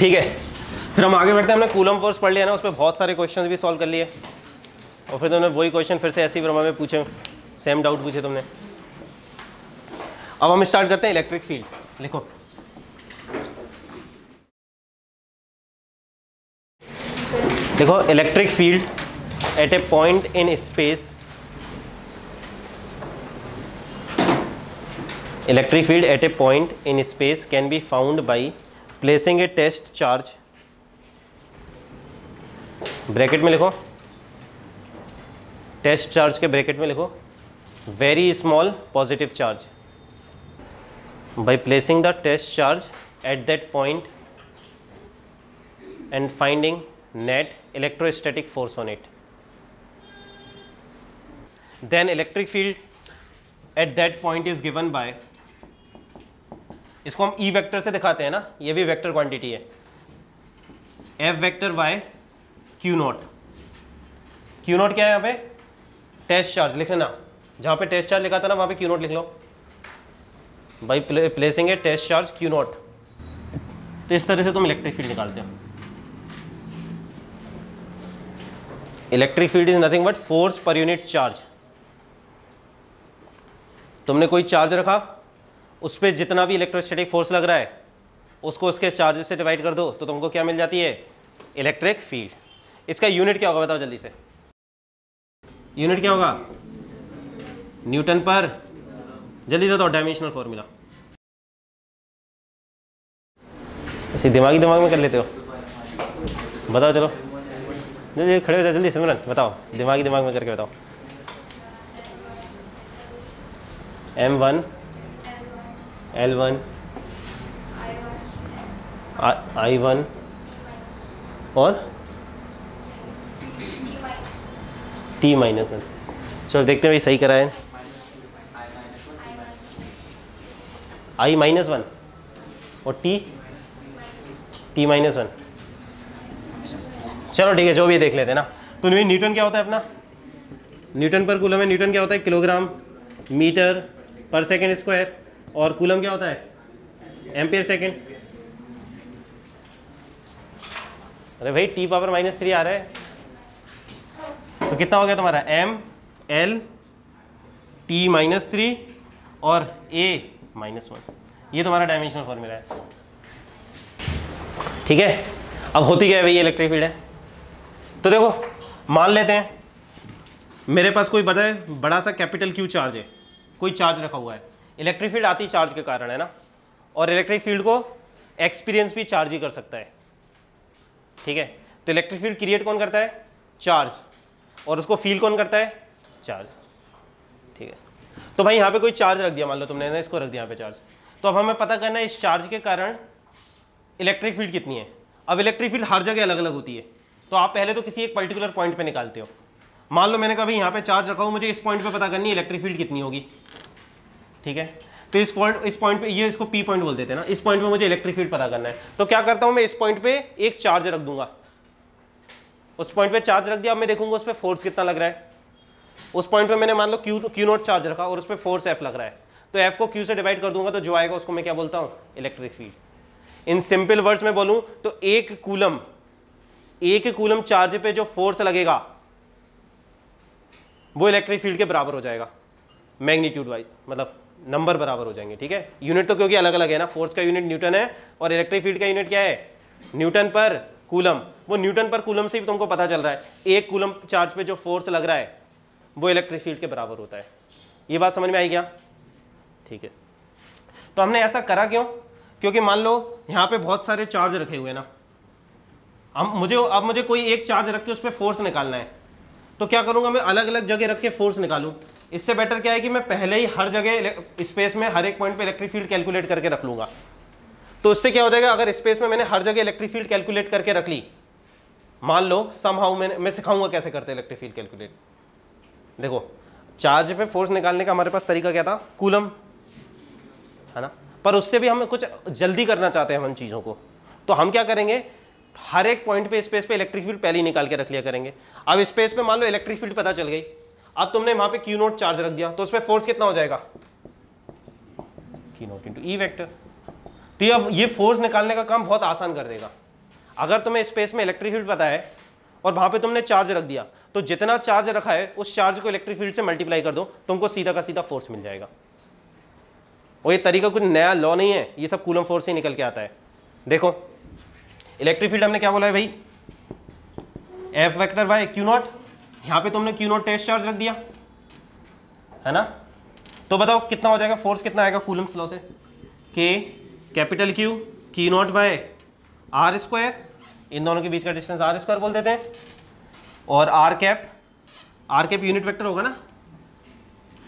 ठीक है। फिर हम आगे बढ़ते हैं। हमने कूलम फोर्स पढ़ लिया ना उस पर बहुत सारे क्वेश्चन भी सॉल्व कर लिए। और फिर तुमने वही क्वेश्चन फिर से ऐसी ब्रह्मा में पूछे। सेम डाउट पूछे तुमने। अब हम स्टार्ट करते हैं इलेक्ट्रिक फ़ील्ड लिखो देखो electric field at a point in space electric field at a point in space can be found by placing a test charge bracket में लिखो। टेस्ट चार्ज के ब्रैकेट में लिखो। Very small positive charge by placing the test charge at that point and finding net electrostatic force on it. Then electric field at that point is given by, इसको हम ई e vector से दिखाते हैं ना, ये भी वेक्टर क्वांटिटी है। F vector by Q naught Q naught क्या है यहाँ पे? टेस्ट चार्ज लिख लेना। जहाँ पे टेस्ट चार्ज लिखा था ना, वहाँ पे क्यू नॉट लिख लो। By placing a test charge Q naught तो इस तरह से तुम इलेक्ट्रिक फ़ील्ड निकालते हो। Electric field is nothing but force per unit charge तुमने कोई चार्ज रखा? उस पर जितना भी इलेक्ट्रोस्टैटिक फोर्स लग रहा है, उसको उसके चार्जेस से डिवाइड कर दो तो तुमको क्या मिल जाती है? इलेक्ट्रिक फ़ील्ड इसका यूनिट क्या होगा, बताओ जल्दी से। यूनिट क्या होगा? न्यूटन पर। जल्दी से बताओ डायमेंशनल फॉर्मूला ऐसे दिमागी दिमाग में कर लेते हो। बताओ, चलो। जल्दी खड़े हो जाओ, जल्दी, सिमरन, बताओ, दिमागी दिमाग में करके बताओ। M one L one I one और टी माइनस वन चलो, देखते हैं भाई, सही करा है। आई माइनस वन और टी टी माइनस वन चलो ठीक है, जो भी देख लेते ना। तो न्यूटन क्या होता है अपना? न्यूटन पर कूलम है, न्यूटन क्या होता है? Kilogram, metre per second square. और कूलम क्या होता है? Ampere second. अरे भाई, टी पावर माइनस थ्री आ रहा है। तो कितना हो गया तुम्हारा? M, L, T minus three और ए माइनस वन। ये तुम्हारा डायमेंशनल फॉर्मूला है। ठीक है? अब होती क्या है भाई इलेक्ट्रिक फ़ील्ड है। तो देखो, मान लेते हैं, मेरे पास कोई बड़ा बड़ा सा कैपिटल क्यू चार्ज है, कोई चार्ज रखा हुआ है। इलेक्ट्रिक फ़ील्ड आती चार्ज के कारण है ना, और इलेक्ट्रिक फ़ील्ड को एक्सपीरियंस भी चार्ज ही कर सकता है। ठीक है? तो इलेक्ट्रिक फ़ील्ड क्रिएट कौन करता है? चार्ज और उसको फील कौन करता है? चार्ज ठीक है? तो भाई यहाँ पे कोई चार्ज रख दिया, मान लो तुमने, ना इसको रख दिया यहाँ पे चार्ज तो अब हमें पता करना है इस चार्ज के कारण इलेक्ट्रिक फ़ील्ड कितनी है। अब इलेक्ट्रिक फ़ील्ड हर जगह अलग अलग होती है। तो आप पहले तो किसी एक पर्टिकुलर पॉइंट पे निकालते हो। मान लो मैंने कहा, भाई, यहाँ पे चार्ज रखा हूँ मुझे इस पॉइंट पे पता करनी है इलेक्ट्रिक फ़ील्ड कितनी होगी। ठीक है? तो इस पॉइंट इस पॉइंट पे, ये इसको पी पॉइंट बोल देते हैं ना, इस पॉइंट पे मुझे इलेक्ट्रिक फ़ील्ड पता करना है। तो क्या करता हूँ मैं, इस पॉइंट पे एक चार्ज रख दूँगा। उस पॉइंट पे चार्ज रख दिया, अब मैं देखूँगा उस पर फोर्स कितना लग रहा है। उस पॉइंट पे मैंने मान लो क्यू क्यू नोट चार्ज रखा और उस पर फोर्स एफ़ लग रहा है। तो एफ़ को क्यू से डिवाइड कर दूँगा तो जो आएगा उसको मैं क्या बोलता हूँ? Electric field in simple words में बोलूँ तो एक कूलम एक कूलम चार्ज पे जो फोर्स लगेगा, वो इलेक्ट्रिक फ़ील्ड के बराबर हो जाएगा। मैग्नीट्यूड वाइज मतलब नंबर बराबर हो जाएँगे, ठीक है? यूनिट तो क्योंकि अलग अलग है ना फोर्स का यूनिट न्यूटन है और इलेक्ट्रिक फ़ील्ड का यूनिट क्या है? न्यूटन पर कूलम। वो न्यूटन पर कूलम से भी तुमको पता चल रहा है, एक कूलम चार्ज पे जो फोर्स लग रहा है, वो इलेक्ट्रिक फ़ील्ड के बराबर होता है। ये बात समझ में आई क्या? ठीक है। तो हमने ऐसा करा क्यों? क्योंकि मान लो, यहाँ पे बहुत सारे चार्ज रखे हुए ना। अब मुझे अब मुझे कोई एक चार्ज रख के उस पर फोर्स निकालना है। तो क्या करूँगा मैं? अलग अलग जगह रख के फोर्स निकालूं। इससे बेटर क्या है कि मैं पहले ही हर जगह स्पेस में हर एक पॉइंट पे इलेक्ट्रिक फ़ील्ड कैलकुलेट करके रख लूँगा। तो उससे क्या हो जाएगा, अगर स्पेस में मैंने हर जगह इलेक्ट्रिक फ़ील्ड कैलकुलेट करके रख ली, मान लो समहाउ मैंने, मैं सिखाऊँगा कैसे करते इलेक्ट्रिक फ़ील्ड कैलकुलेट देखो चार्ज पे फोर्स निकालने का हमारे पास तरीका क्या था? कूलम है ना? पर उससे भी हम कुछ जल्दी करना चाहते हैं हम चीज़ों को। तो हम क्या करेंगे? हर एक पॉइंट पे स्पेस पे इलेक्ट्रिक फ़ील्ड पहले ही निकाल के रख लिया करेंगे। अब स्पेस पे मान लो इलेक्ट्रिक फ़ील्ड पता चल गई। अब तुमने वहाँ पे क्यू नोट चार्ज रख दिया तो उस पर फोर्स कितना हो जाएगा? Q naught into E vector तो अब, ये फोर्स निकालने का काम बहुत आसान कर देगा। अगर तुम्हें स्पेस में इलेक्ट्रिक फ़ील्ड पता है, और वहाँ पे तुमने चार्ज रख दिया तो जितना चार्ज रखा है, उस चार्ज को इलेक्ट्रिक फ़ील्ड से मल्टीप्लाई कर दो, तुमको सीधा का सीधा फोर्स मिल जाएगा। और ये तरीका कुछ नया लॉ नहीं है, ये सब कूलम फोर्स से निकल के आता है। देखो इलेक्ट्रिक फ़ील्ड हमने क्या बोला है भाई? F vector by q naught यहाँ पे तुमने क्यू नॉट टेस्ट चार्ज रख दिया। है ना? तो बताओ, कितना हो जाएगा? फोर्स कितना आएगा कूलम लॉ से? K capital q q naught by r square इन दोनों के बीच का डिस्टेंस आर स्क्वायर बोल देते हैं। और r cap r cap unit vector होगा ना?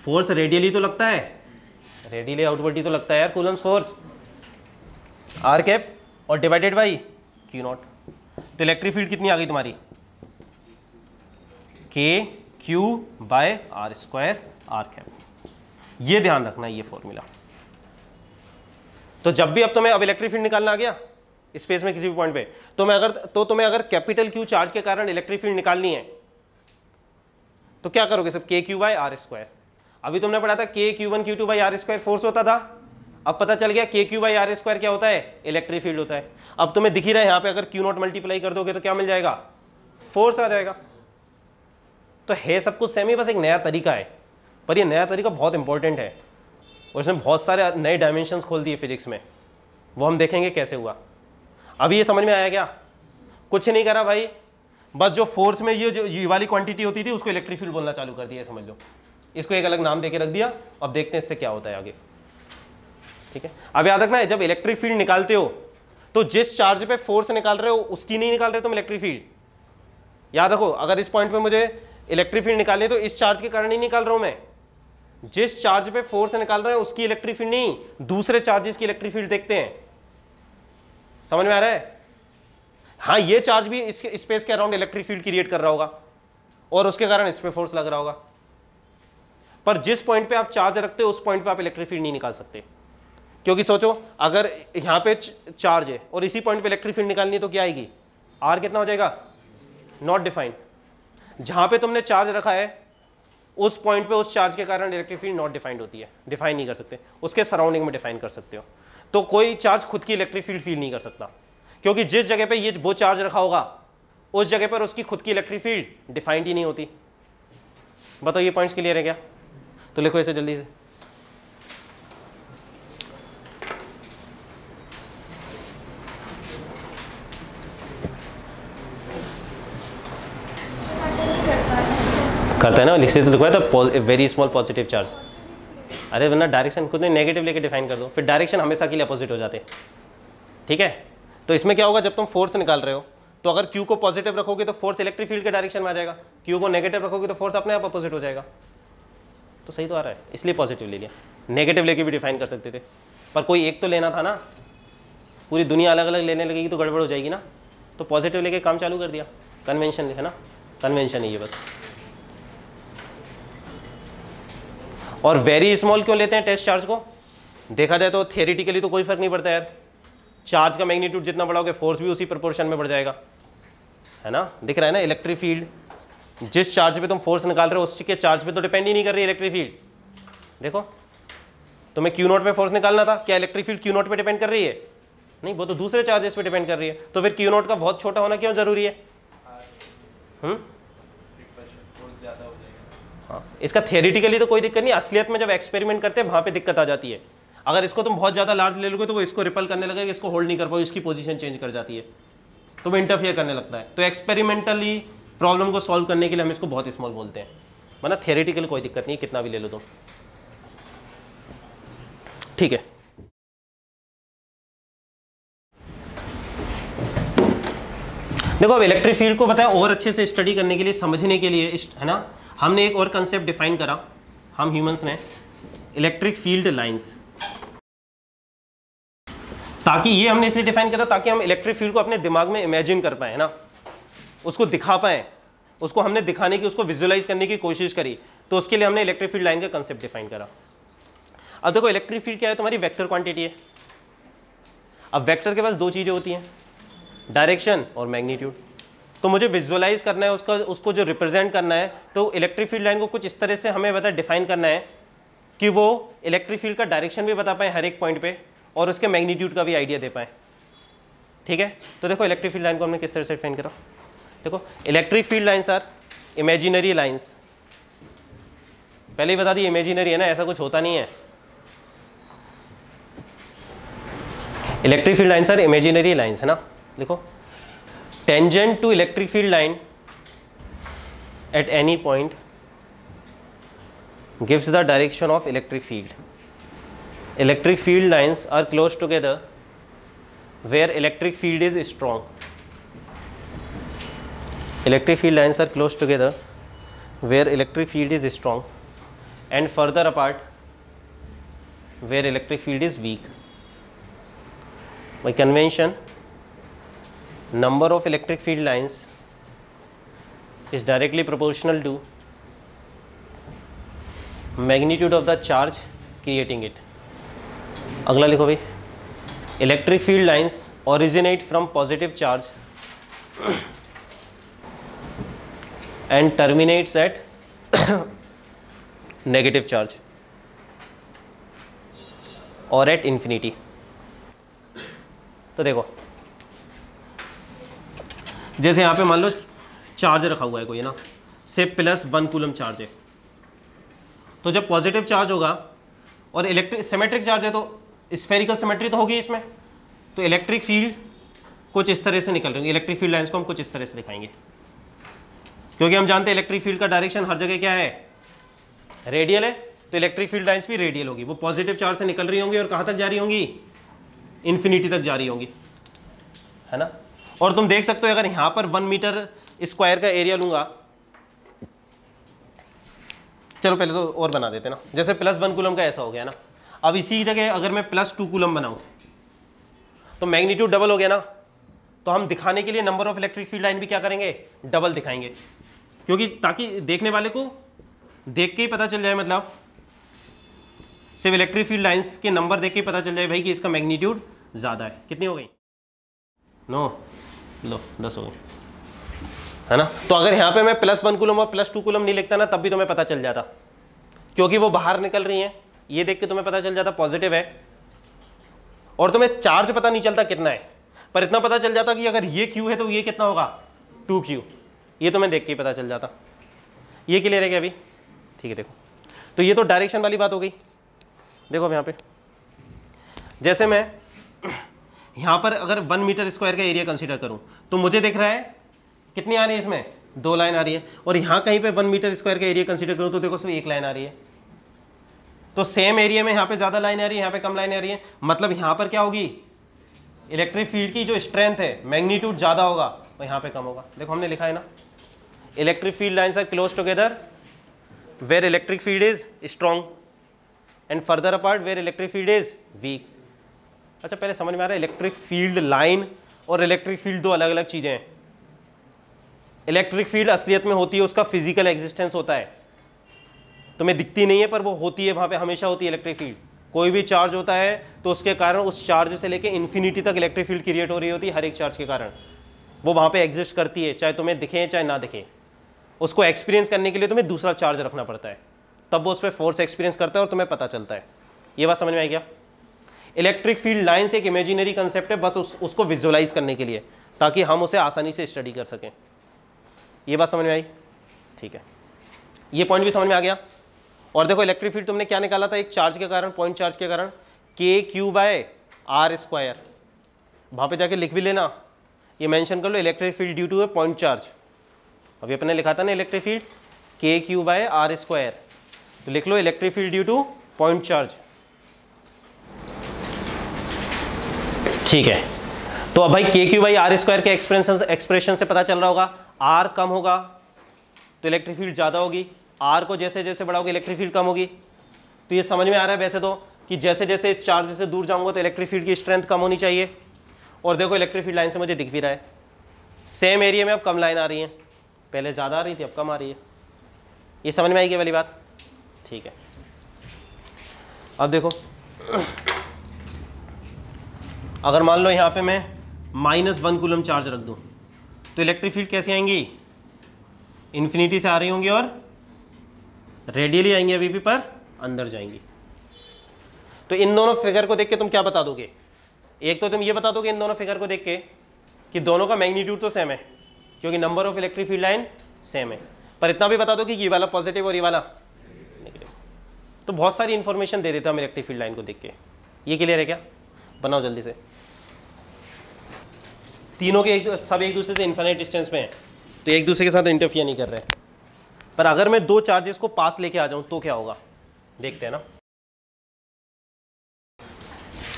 फोर्स रेडियली तो लगता है। रेडियली आउटवर्ड तो लगता है यार कूलम फोर्स आर कैप और डिवाइडेड बाई क्यू नॉट तो इलेक्ट्रिक फ़ील्ड कितनी आ गई तुम्हारी? K q by r square r cap ये ध्यान रखना ये फॉर्मूला तो जब भी अब तुम्हें अब इलेक्ट्रिक फ़ील्ड निकालना आ गया स्पेस में किसी भी पॉइंट पे तो मैं अगर तो तुम्हें अगर कैपिटल क्यू चार्ज के कारण इलेक्ट्रिक फ़ील्ड निकालनी है तो क्या करोगे सब? के क्यू बाई आर स्क्वायर अभी तुमने पढ़ा था k q one q two by r square force होता था। अब पता चल गया के क्यू बाई आर स्क्वायर क्या होता है? इलेक्ट्रिक फ़ील्ड होता है। अब तुम्हें दिख ही रहा है यहाँ पे अगर क्यू नॉट मल्टीप्लाई कर दोगे तो क्या मिल जाएगा? फोर्स आ जाएगा। तो है सब कुछ सेम ही, बस एक नया तरीका है। पर ये नया तरीका बहुत इंपॉर्टेंट है। और इसने बहुत सारे नए डायमेंशन खोल दिए फिजिक्स में। वो हम देखेंगे कैसे हुआ। अभी ये समझ में आया क्या? कुछ नहीं करा भाई। बस जो फोर्स में ये जो, ये वाली क्वांटिटी होती थी, उसको इलेक्ट्रिक फ़ील्ड बोलना चालू कर दिया समझ लो। इसको एक अलग नाम देके रख दिया। अब देखते हैं इससे क्या होता है आगे। ठीक है? अब याद रखना है, जब इलेक्ट्रिक फ़ील्ड निकालते हो तो जिस चार्ज पे फोर्स निकाल रहे हो, उसकी नहीं निकाल रहे तुम इलेक्ट्रिक फ़ील्ड याद रखो, अगर इस पॉइंट पे मुझे इलेक्ट्रिक फ़ील्ड निकालनी है तो इस चार्ज के कारण ही निकाल रहा हूँ मैं। जिस चार्ज पे फोर्स निकाल रहे हैं, उसकी इलेक्ट्रिक फ़ील्ड नहीं, दूसरे चार्जेस की इलेक्ट्रिक फ़ील्ड देखते हैं। समझ में आ रहा है? हाँ ये चार्ज भी इसके स्पेस के अराउंड इलेक्ट्रिक फ़ील्ड क्रिएट कर रहा होगा, और उसके कारण इस पर फोर्स लग रहा होगा। पर जिस पॉइंट पे आप चार्ज रखते हो, उस पॉइंट पे आप इलेक्ट्रिक फ़ील्ड नहीं निकाल सकते। क्योंकि सोचो, अगर यहाँ पे चार्ज है और इसी पॉइंट पे इलेक्ट्रिक फ़ील्ड निकालनी है तो क्या आएगी? आर कितना हो जाएगा? नॉट डिफाइंड जहाँ पे तुमने चार्ज रखा है, उस पॉइंट पे उस चार्ज के कारण इलेक्ट्रिक फ़ील्ड नॉट डिफाइंड होती है। डिफाइन नहीं कर सकते। उसके सराउंडिंग में डिफाइन कर सकते हो। तो कोई चार्ज खुद की इलेक्ट्रिक फ़ील्ड फील नहीं कर सकता। क्योंकि जिस जगह पे ये वो चार्ज रखा होगा, उस जगह पर उसकी खुद की इलेक्ट्रिक फ़ील्ड डिफाइंड ही नहीं होती। बताओ ये पॉइंट्स क्लियर है क्या? तो लिखो इसे जल्दी से। करता है ना लिखते तो दिखाया तो वेरी स्मॉल पॉजिटिव चार्ज अरे वरना डायरेक्शन खुद ने नेगेटिव लेके डिफाइन कर दो, फिर डायरेक्शन हमेशा के लिए अपोजिट हो जाते ठीक है? तो इसमें क्या होगा, जब तुम फोर्स निकाल रहे हो तो अगर क्यू को पॉजिटिव रखोगे तो फोर्स इलेक्ट्रिक फ़ील्ड के डायरेक्शन में आ जाएगा। क्यू को नेगेटिव रखोगे तो फोर्स अपने आप अपोजिट हो जाएगा। तो सही तो आ रहा है, इसलिए पॉजिटिव ले लिया। नेगेटिव लेके भी डिफाइन कर सकते थे। पर कोई एक तो लेना था ना, पूरी दुनिया अलग अलग लेने लगेगी तो गड़बड़ हो जाएगी ना। तो पॉजिटिव लेके काम चालू कर दिया। कन्वेंशन है ना? कन्वेंशन है बस। और वेरी स्मॉल क्यों लेते हैं टेस्ट चार्ज को? देखा जाए तो थियरिटिकली तो कोई फ़र्क नहीं पड़ता यार। चार्ज का मैग्नीट्यूड जितना बढ़ाओगे फोर्स भी उसी प्रपोर्शन में बढ़ जाएगा। है ना? दिख रहा है ना इलेक्ट्रिक फ़ील्ड जिस चार्ज पे तुम फोर्स निकाल रहे हो उसके चार्ज पे तो डिपेंड ही नहीं कर रही इलेक्ट्रिक फ़ील्ड देखो, तुम्हें क्यू नोट पे फोर्स निकालना था, क्या इलेक्ट्रिक फ़ील्ड क्यू नोट पे डिपेंड कर रही है? नहीं, वो तो दूसरे चार्जेस पे डिपेंड कर रही है। तो फिर क्यू नोट का बहुत छोटा होना क्यों ज़रूरी है? हम्म? इसका थियरिटिकली तो कोई दिक्कत नहीं, असलियत में जब एक्सपेरिमेंट करते हैं, वहाँ पे दिक्कत आ जाती है। अगर इसको तुम बहुत ज़्यादा लार्ज ले लोगे तो वो इसको रिपल करने लगेगा इसको होल्ड नहीं कर पाओगे, इसकी पोजीशन चेंज कर जाती है। तो वो इंटरफियर करने लगता है। तो एक्सपेरिमेंटली प्रॉब्लम को सॉल्व करने के लिए हम इसको बहुत स्मॉल बोलते हैं। मतलब थियरिटिकल कोई दिक्कत नहीं, कितना भी ले लो तुम। ठीक है। देखो, अब इलेक्ट्रिक फ़ील्ड को बताया और अच्छे से स्टडी करने के लिए, समझने के लिए है ना? हमने एक और कंसेप्ट डिफाइन करा। हम ह्यूमंस ने इलेक्ट्रिक फ़ील्ड लाइंस ताकि ये हमने इसलिए डिफाइन करा ताकि हम इलेक्ट्रिक फ़ील्ड को अपने दिमाग में इमेजिन कर पाए ना? उसको दिखा पाए, उसको हमने दिखाने की, उसको विजुअलाइज करने की कोशिश करी तो उसके लिए हमने इलेक्ट्रिक फ़ील्ड लाइन का कंसेप्ट डिफाइन करा। अब देखो इलेक्ट्रिक फ़ील्ड क्या है? तुम्हारी वेक्टर क्वांटिटी है। अब वेक्टर के पास दो चीज़ें होती हैं डायरेक्शन और मैग्नीट्यूड तो मुझे विजुअलाइज करना है, उसका, उसको जो रिप्रेजेंट करना है तो इलेक्ट्रिक फ़ील्ड लाइन को कुछ इस तरह से हमें बता डिफाइन करना है कि वो इलेक्ट्रिक फ़ील्ड का डायरेक्शन भी बता पाए हर एक पॉइंट पे और उसके मैग्नीट्यूड का भी आइडिया दे पाए। ठीक है? तो देखो इलेक्ट्रिक फ़ील्ड लाइन को हमने किस तरह से डिफाइन करा। देखो electric field lines are imaginary lines पहले ही बता दी इमेजिनरी है ना, ऐसा कुछ होता नहीं है। Electric field lines are imaginary lines है ना? देखो tangent to electric field line at any point gives the direction of electric field. Electric field lines are close together where electric field is strong. Electric field lines are close together where electric field is strong and further apart where electric field is weak. By convention, number of electric field lines is directly proportional to magnitude of the charge creating it. अगला लिखो भाई electric field lines originate from positive charge and terminates at negative charge और at infinity तो देखो जैसे यहाँ पे मान लो चार्ज रखा हुआ है कोई ना? से प्लस वन कूलम चार्ज है। तो जब पॉजिटिव चार्ज होगा और इलेक्ट्रिक सिमेट्रिक चार्ज है तो स्फेरिकल सिमेट्री तो होगी इसमें। तो इलेक्ट्रिक फ़ील्ड कुछ इस तरह से निकल रही इलेक्ट्रिक फ़ील्ड लाइन्स को हम कुछ इस तरह से दिखाएँगे। क्योंकि हम जानते हैं इलेक्ट्रिक फ़ील्ड का डायरेक्शन हर जगह क्या है? रेडियल है। तो इलेक्ट्रिक फ़ील्ड लाइन्स भी रेडियल होगी। वो पॉजिटिव चार्ज से निकल रही होंगी और कहाँ तक जा रही होंगी? इन्फिनिटी तक जा रही होंगी। है ना? और तुम देख सकते हो अगर यहाँ पर वन मीटर स्क्वायर का एरिया लूँगा। चलो पहले तो और बना देते ना। जैसे प्लस वन कुलम का ऐसा हो गया ना। अब इसी जगह अगर मैं प्लस टू कुलम बनाऊँ तो मैग्नीट्यूड डबल हो गया ना। तो हम दिखाने के लिए number of electric field line भी क्या करेंगे? डबल दिखाएँगे। क्योंकि ताकि देखने वाले को देख के ही पता चल जाए मतलब। सिर्फ़ इलेक्ट्रिक फ़ील्ड लाइंस के नंबर देख के पता चल जाए भाई कि इसका मैग्नीट्यूड ज़्यादा है। कितनी हो गई? नो लो, दस हो गई है ना? तो अगर यहाँ पे मैं प्लस वन कुलम और प्लस टू कुलम नहीं लिखता ना, तब भी तुम्हें पता चल जाता। क्योंकि वो बाहर निकल रही हैं। ये देख के तुम्हें पता चल जाता पॉजिटिव है। और तुम्हें चार्ज पता नहीं चलता कितना है। पर इतना पता चल जाता कि अगर ये क्यू है तो ये कितना होगा? टू क्यू ये तो मैं देख के पता चल जाता। ये क्लियर है क्या अभी? ठीक है, देखो। तो ये तो डायरेक्शन वाली बात हो गई। देखो अब यहाँ पे। जैसे मैं यहाँ पर अगर वन मीटर स्क्वायर का एरिया कंसिडर करूँ तो मुझे दिख रहा है, कितनी आ रही है इसमें? दो लाइन आ रही है। और यहाँ कहीं पे वन मीटर स्क्वायर का एरिया कंसिडर करूँ तो देखो सिर्फ़ एक लाइन आ रही है। तो सेम एरिया में यहाँ पे ज़्यादा लाइन आ रही है, यहाँ पे कम लाइन आ रही है। मतलब यहाँ पर क्या होगी? इलेक्ट्रिक फ़ील्ड की जो स्ट्रेंथ है मैग्नीट्यूड ज़्यादा होगा, और यहाँ पे कम होगा। देखो हमने लिखा है ना। Electric field lines are close together where electric field is strong and farther apart where electric field is weak अच्छा पहले समझ में आ रहा है इलेक्ट्रिक फ़ील्ड लाइन और इलेक्ट्रिक फ़ील्ड दो अलग अलग चीज़ें हैं। इलेक्ट्रिक फ़ील्ड असलियत में होती है, उसका फ़िज़िकल एग्जिस्टेंस होता है। तुम्हें दिखती नहीं है, पर वो होती है, वहाँ पे हमेशा होती है इलेक्ट्रिक फ़ील्ड कोई भी चार्ज होता है तो उसके कारण उस चार्ज से लेके इन्फिनिटी तक इलेक्ट्रिक फ़ील्ड क्रिएट हो रही होती है, हर एक चार्ज के कारण। वो वहाँ पे एग्जिस्ट करती है, चाहे तुम्हें दिखे, चाहे ना दिखे। उसको एक्सपीरियंस करने के लिए तुम्हें दूसरा चार्ज रखना पड़ता है। तब वो उस पर फोर्स एक्सपीरियंस करता है और तुम्हें पता चलता है। ये बात समझ में आई क्या? इलेक्ट्रिक फ़ील्ड लाइन से एक इमेजिनरी कंसेप्ट है बस उस, उसको विजुअलाइज करने के लिए ताकि हम उसे आसानी से स्टडी कर सकें। ये बात समझ में आई? ठीक है। ये पॉइंट भी समझ में आ गया। और देखो इलेक्ट्रिक फ़ील्ड तुमने क्या निकाला था? एक चार्ज के कारण पॉइंट चार्ज के कारण। के क्यू बाय आर स्क्वायर वहाँ पे जाके लिख भी लेना। ये मेंशन कर लो electric field due to a point charge अभी अपने लिखा था ना electric field k q by r square तो लिख लो electric field due to point charge ठीक है। तो अब भाई k q by r square के एक्सप्रेशन एक्सप्रेशन से पता चल रहा होगा। आर कम होगा तो इलेक्ट्रिक फ़ील्ड ज़्यादा होगी। आर को जैसे जैसे बढ़ाओगे इलेक्ट्रिक फ़ील्ड कम होगी। तो ये समझ में आ रहा है वैसे तो कि जैसे जैसे चार्ज से दूर जाऊँगा तो इलेक्ट्रिक फ़ील्ड की स्ट्रेंथ कम होनी चाहिए। और देखो इलेक्ट्रिक फ़ील्ड लाइन से मुझे दिख भी रहा है। सेम एरिया में अब कम लाइन आ रही है। पहले ज़्यादा आ रही थी, अब कम आ रही है। ये समझ में आएगी वाली बात? ठीक है। अब देखो। अगर मान लो यहाँ पे मैं माइनस वन कुलम चार्ज रख दूँ तो इलेक्ट्रिक फ़ील्ड कैसे आएँगी? इन्फिनिटी से आ रही होंगी और रेडियली आएँगी अभी भी, पर अंदर जाएँगी। तो इन दोनों फिगर को देख के तुम क्या बता दोगे? एक तो तुम ये बता दोगे इन दोनों फिगर को देख के कि दोनों का मैग्नीट्यूड तो सेम है, क्योंकि number of electric field line same है। पर इतना भी बता दो कि ये वाला पॉजिटिव और ये वाला नेगेटिव तो बहुत सारी इन्फॉर्मेशन दे देता हम इलेक्ट्रिक फ़ील्ड लाइन को देख के। ये क्लियर है क्या? बनाओ जल्दी से। तीनों के एक सब एक दूसरे से इन्फाइनाइट डिस्टेंस में है। तो एक दूसरे के साथ इंटरफियर नहीं कर रहे। पर अगर मैं दो चार्जेस को पास लेके आ जाऊँ तो क्या होगा? देखते हैं ना।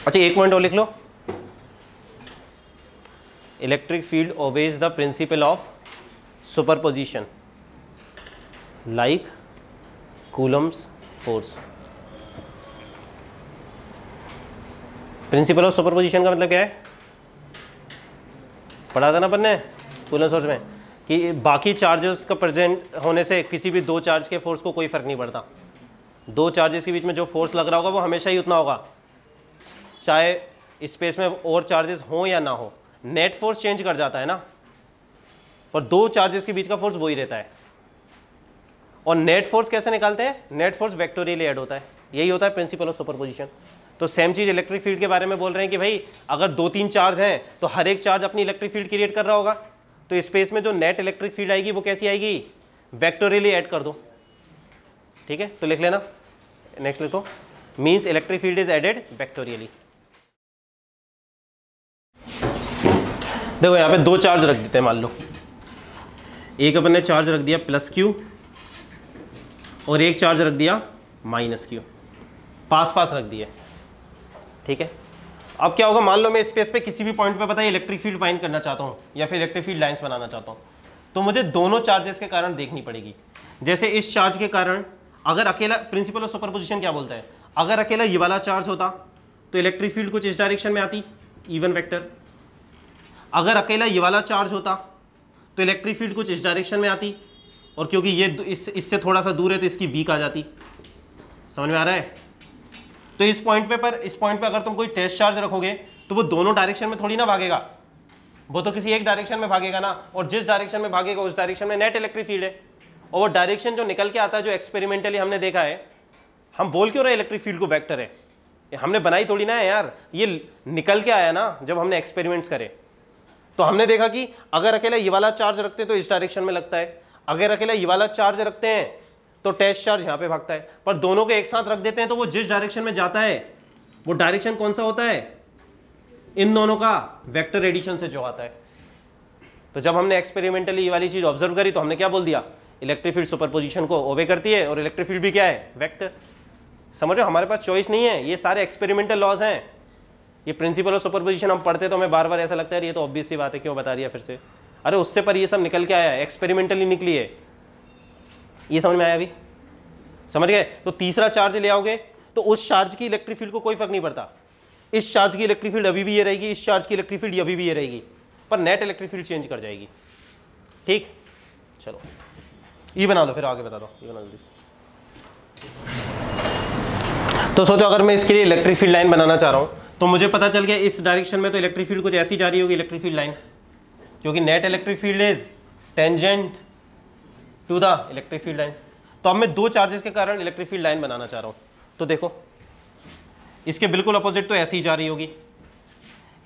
अच्छा एक पॉइंट और लिख लो। Electric field obeys the principle of superposition like Coulomb's force principle of superposition का मतलब क्या है? पढ़ा था ना अपन ने कूलम सोर्स में, कि बाकी चार्जेस का प्रेजेंट होने से किसी भी दो चार्ज के फोर्स को कोई फ़र्क नहीं पड़ता। दो चार्जेस के बीच में जो फोर्स लग रहा होगा वो हमेशा ही उतना होगा। चाहे स्पेस में और चार्जेस हों या ना हो नेट फोर्स चेंज कर जाता है ना। और दो चार्जेस के बीच का फोर्स वही रहता है। और नेट फोर्स कैसे निकालते हैं? नेट फोर्स वेक्टोरियली ऐड होता है। यही होता है प्रिंसिपल ऑफ़ सुपरपोजिशन तो सेम चीज़ इलेक्ट्रिक फ़ील्ड के बारे में बोल रहे हैं कि भाई, अगर दो तीन चार्ज हैं तो हर एक चार्ज अपनी इलेक्ट्रिक फ़ील्ड क्रिएट कर रहा होगा। तो स्पेस में जो नेट इलेक्ट्रिक फ़ील्ड आएगी, वो कैसी आएगी? वैक्टोरियली ऐड कर दो। ठीक है? तो लिख लेना। नेक्स्ट लिखो। Means electric field is added vectorially देखो, यहाँ पे दो चार्ज रख देते हैं, मान लो। एक अपन ने चार्ज रख दिया प्लस क्यू और एक चार्ज रख दिया माइनस क्यू पास पास रख दिए ठीक है? अब क्या होगा? मान लो मैं स्पेस पे किसी भी पॉइंट पे, पता है इलेक्ट्रिक फ़ील्ड फाइंड करना चाहता हूँ, या फिर इलेक्ट्रिक फ़ील्ड लाइंस बनाना चाहता हूँ तो मुझे दोनों चार्जेस के कारण देखनी पड़ेगी। जैसे इस चार्ज के कारण, अगर अकेला प्रिंसिपल ऑफ़ सुपरपोजिशन क्या बोलता है? अगर अकेला ये वाला चार्ज होता तो इलेक्ट्रिक फ़ील्ड कुछ इस डायरेक्शन में आती इवन वेक्टर अगर अकेला ये वाला चार्ज होता तो इलेक्ट्रिक फ़ील्ड कुछ इस डायरेक्शन में आती, और क्योंकि ये इस, इससे थोड़ा सा दूर है तो इसकी वीक आ जाती। समझ में आ रहा है? तो इस पॉइंट पे, पर इस पॉइंट पे अगर तुम कोई टेस्ट चार्ज रखोगे तो वो दोनों डायरेक्शन में थोड़ी ना भागेगा। वो तो किसी एक डायरेक्शन में भागेगा ना, और जिस डायरेक्शन में भागेगा, उस डायरेक्शन में नेट इलेक्ट्रिक फ़ील्ड है। और वो डायरेक्शन जो निकल के आता है, जो एक्सपेरिमेंटली हमने देखा है, हम बोल क्यों रहे इलेक्ट्रिक फ़ील्ड को वैक्टर है? हमने बनाई थोड़ी ना है यार। ये निकल के आया ना, जब हमने एक्सपेरिमेंट्स करे। तो हमने देखा कि अगर अकेला ये वाला चार्ज रखते हैं तो इस डायरेक्शन में लगता है। अगर अकेला ये वाला चार्ज रखते हैं तो टेस्ट चार्ज यहाँ पे भागता है। पर दोनों को एक साथ रख देते हैं तो वो जिस डायरेक्शन में जाता है, वो डायरेक्शन कौन सा होता है? इन दोनों का वेक्टर एडिशन से जो आता है। तो जब हमने एक्सपेरिमेंटली ये वाली चीज़ ऑब्ज़र्व करी तो हमने क्या बोल दिया? इलेक्ट्रिक फ़ील्ड सुपरपोजिशन को ओबे करती है और इलेक्ट्रिक फ़ील्ड भी क्या है? वेक्टर समझो, हमारे पास चॉइस नहीं है। ये सारे एक्सपेरिमेंटल लॉज हैं। ये प्रिंसिपल ऑफ़ सुपरपोजिशन हम पढ़ते तो हमें बार बार ऐसा लगता है ये तो ऑब्वियस सी बात है, क्यों बता दिया फिर से? अरे, उससे पर ये सब निकल के आया है। एक्सपेरिमेंटली निकली है। ये समझ में आया अभी? समझ गए? तो तीसरा चार्ज ले आओगे तो उस चार्ज की इलेक्ट्रिक फ़ील्ड को कोई फ़र्क नहीं पड़ता। इस चार्ज की इलेक्ट्रिक फ़ील्ड अभी भी ये रहेगी, इस चार्ज की इलेक्ट्रिक फ़ील्ड अभी भी ये रहेगी, पर नेट इलेक्ट्रिक फ़ील्ड चेंज कर जाएगी। ठीक? चलो। ये बना लो, फिर आगे बता दो। ये बना दो तो सोचो, अगर मैं इसके लिए इलेक्ट्रिक फ़ील्ड लाइन बनाना चाह रहा हूँ तो मुझे पता चल गया, इस डायरेक्शन में तो इलेक्ट्रिक फ़ील्ड कुछ ऐसी जा रही होगी इलेक्ट्रिक फ़ील्ड लाइन क्योंकि net electric field is tangent to the electric field lines तो अब मैं दो चार्जेस के कारण इलेक्ट्रिक फ़ील्ड लाइन बनाना चाह रहा हूँ। तो देखो, इसके बिल्कुल अपोजिट तो ऐसी ही जा रही होगी।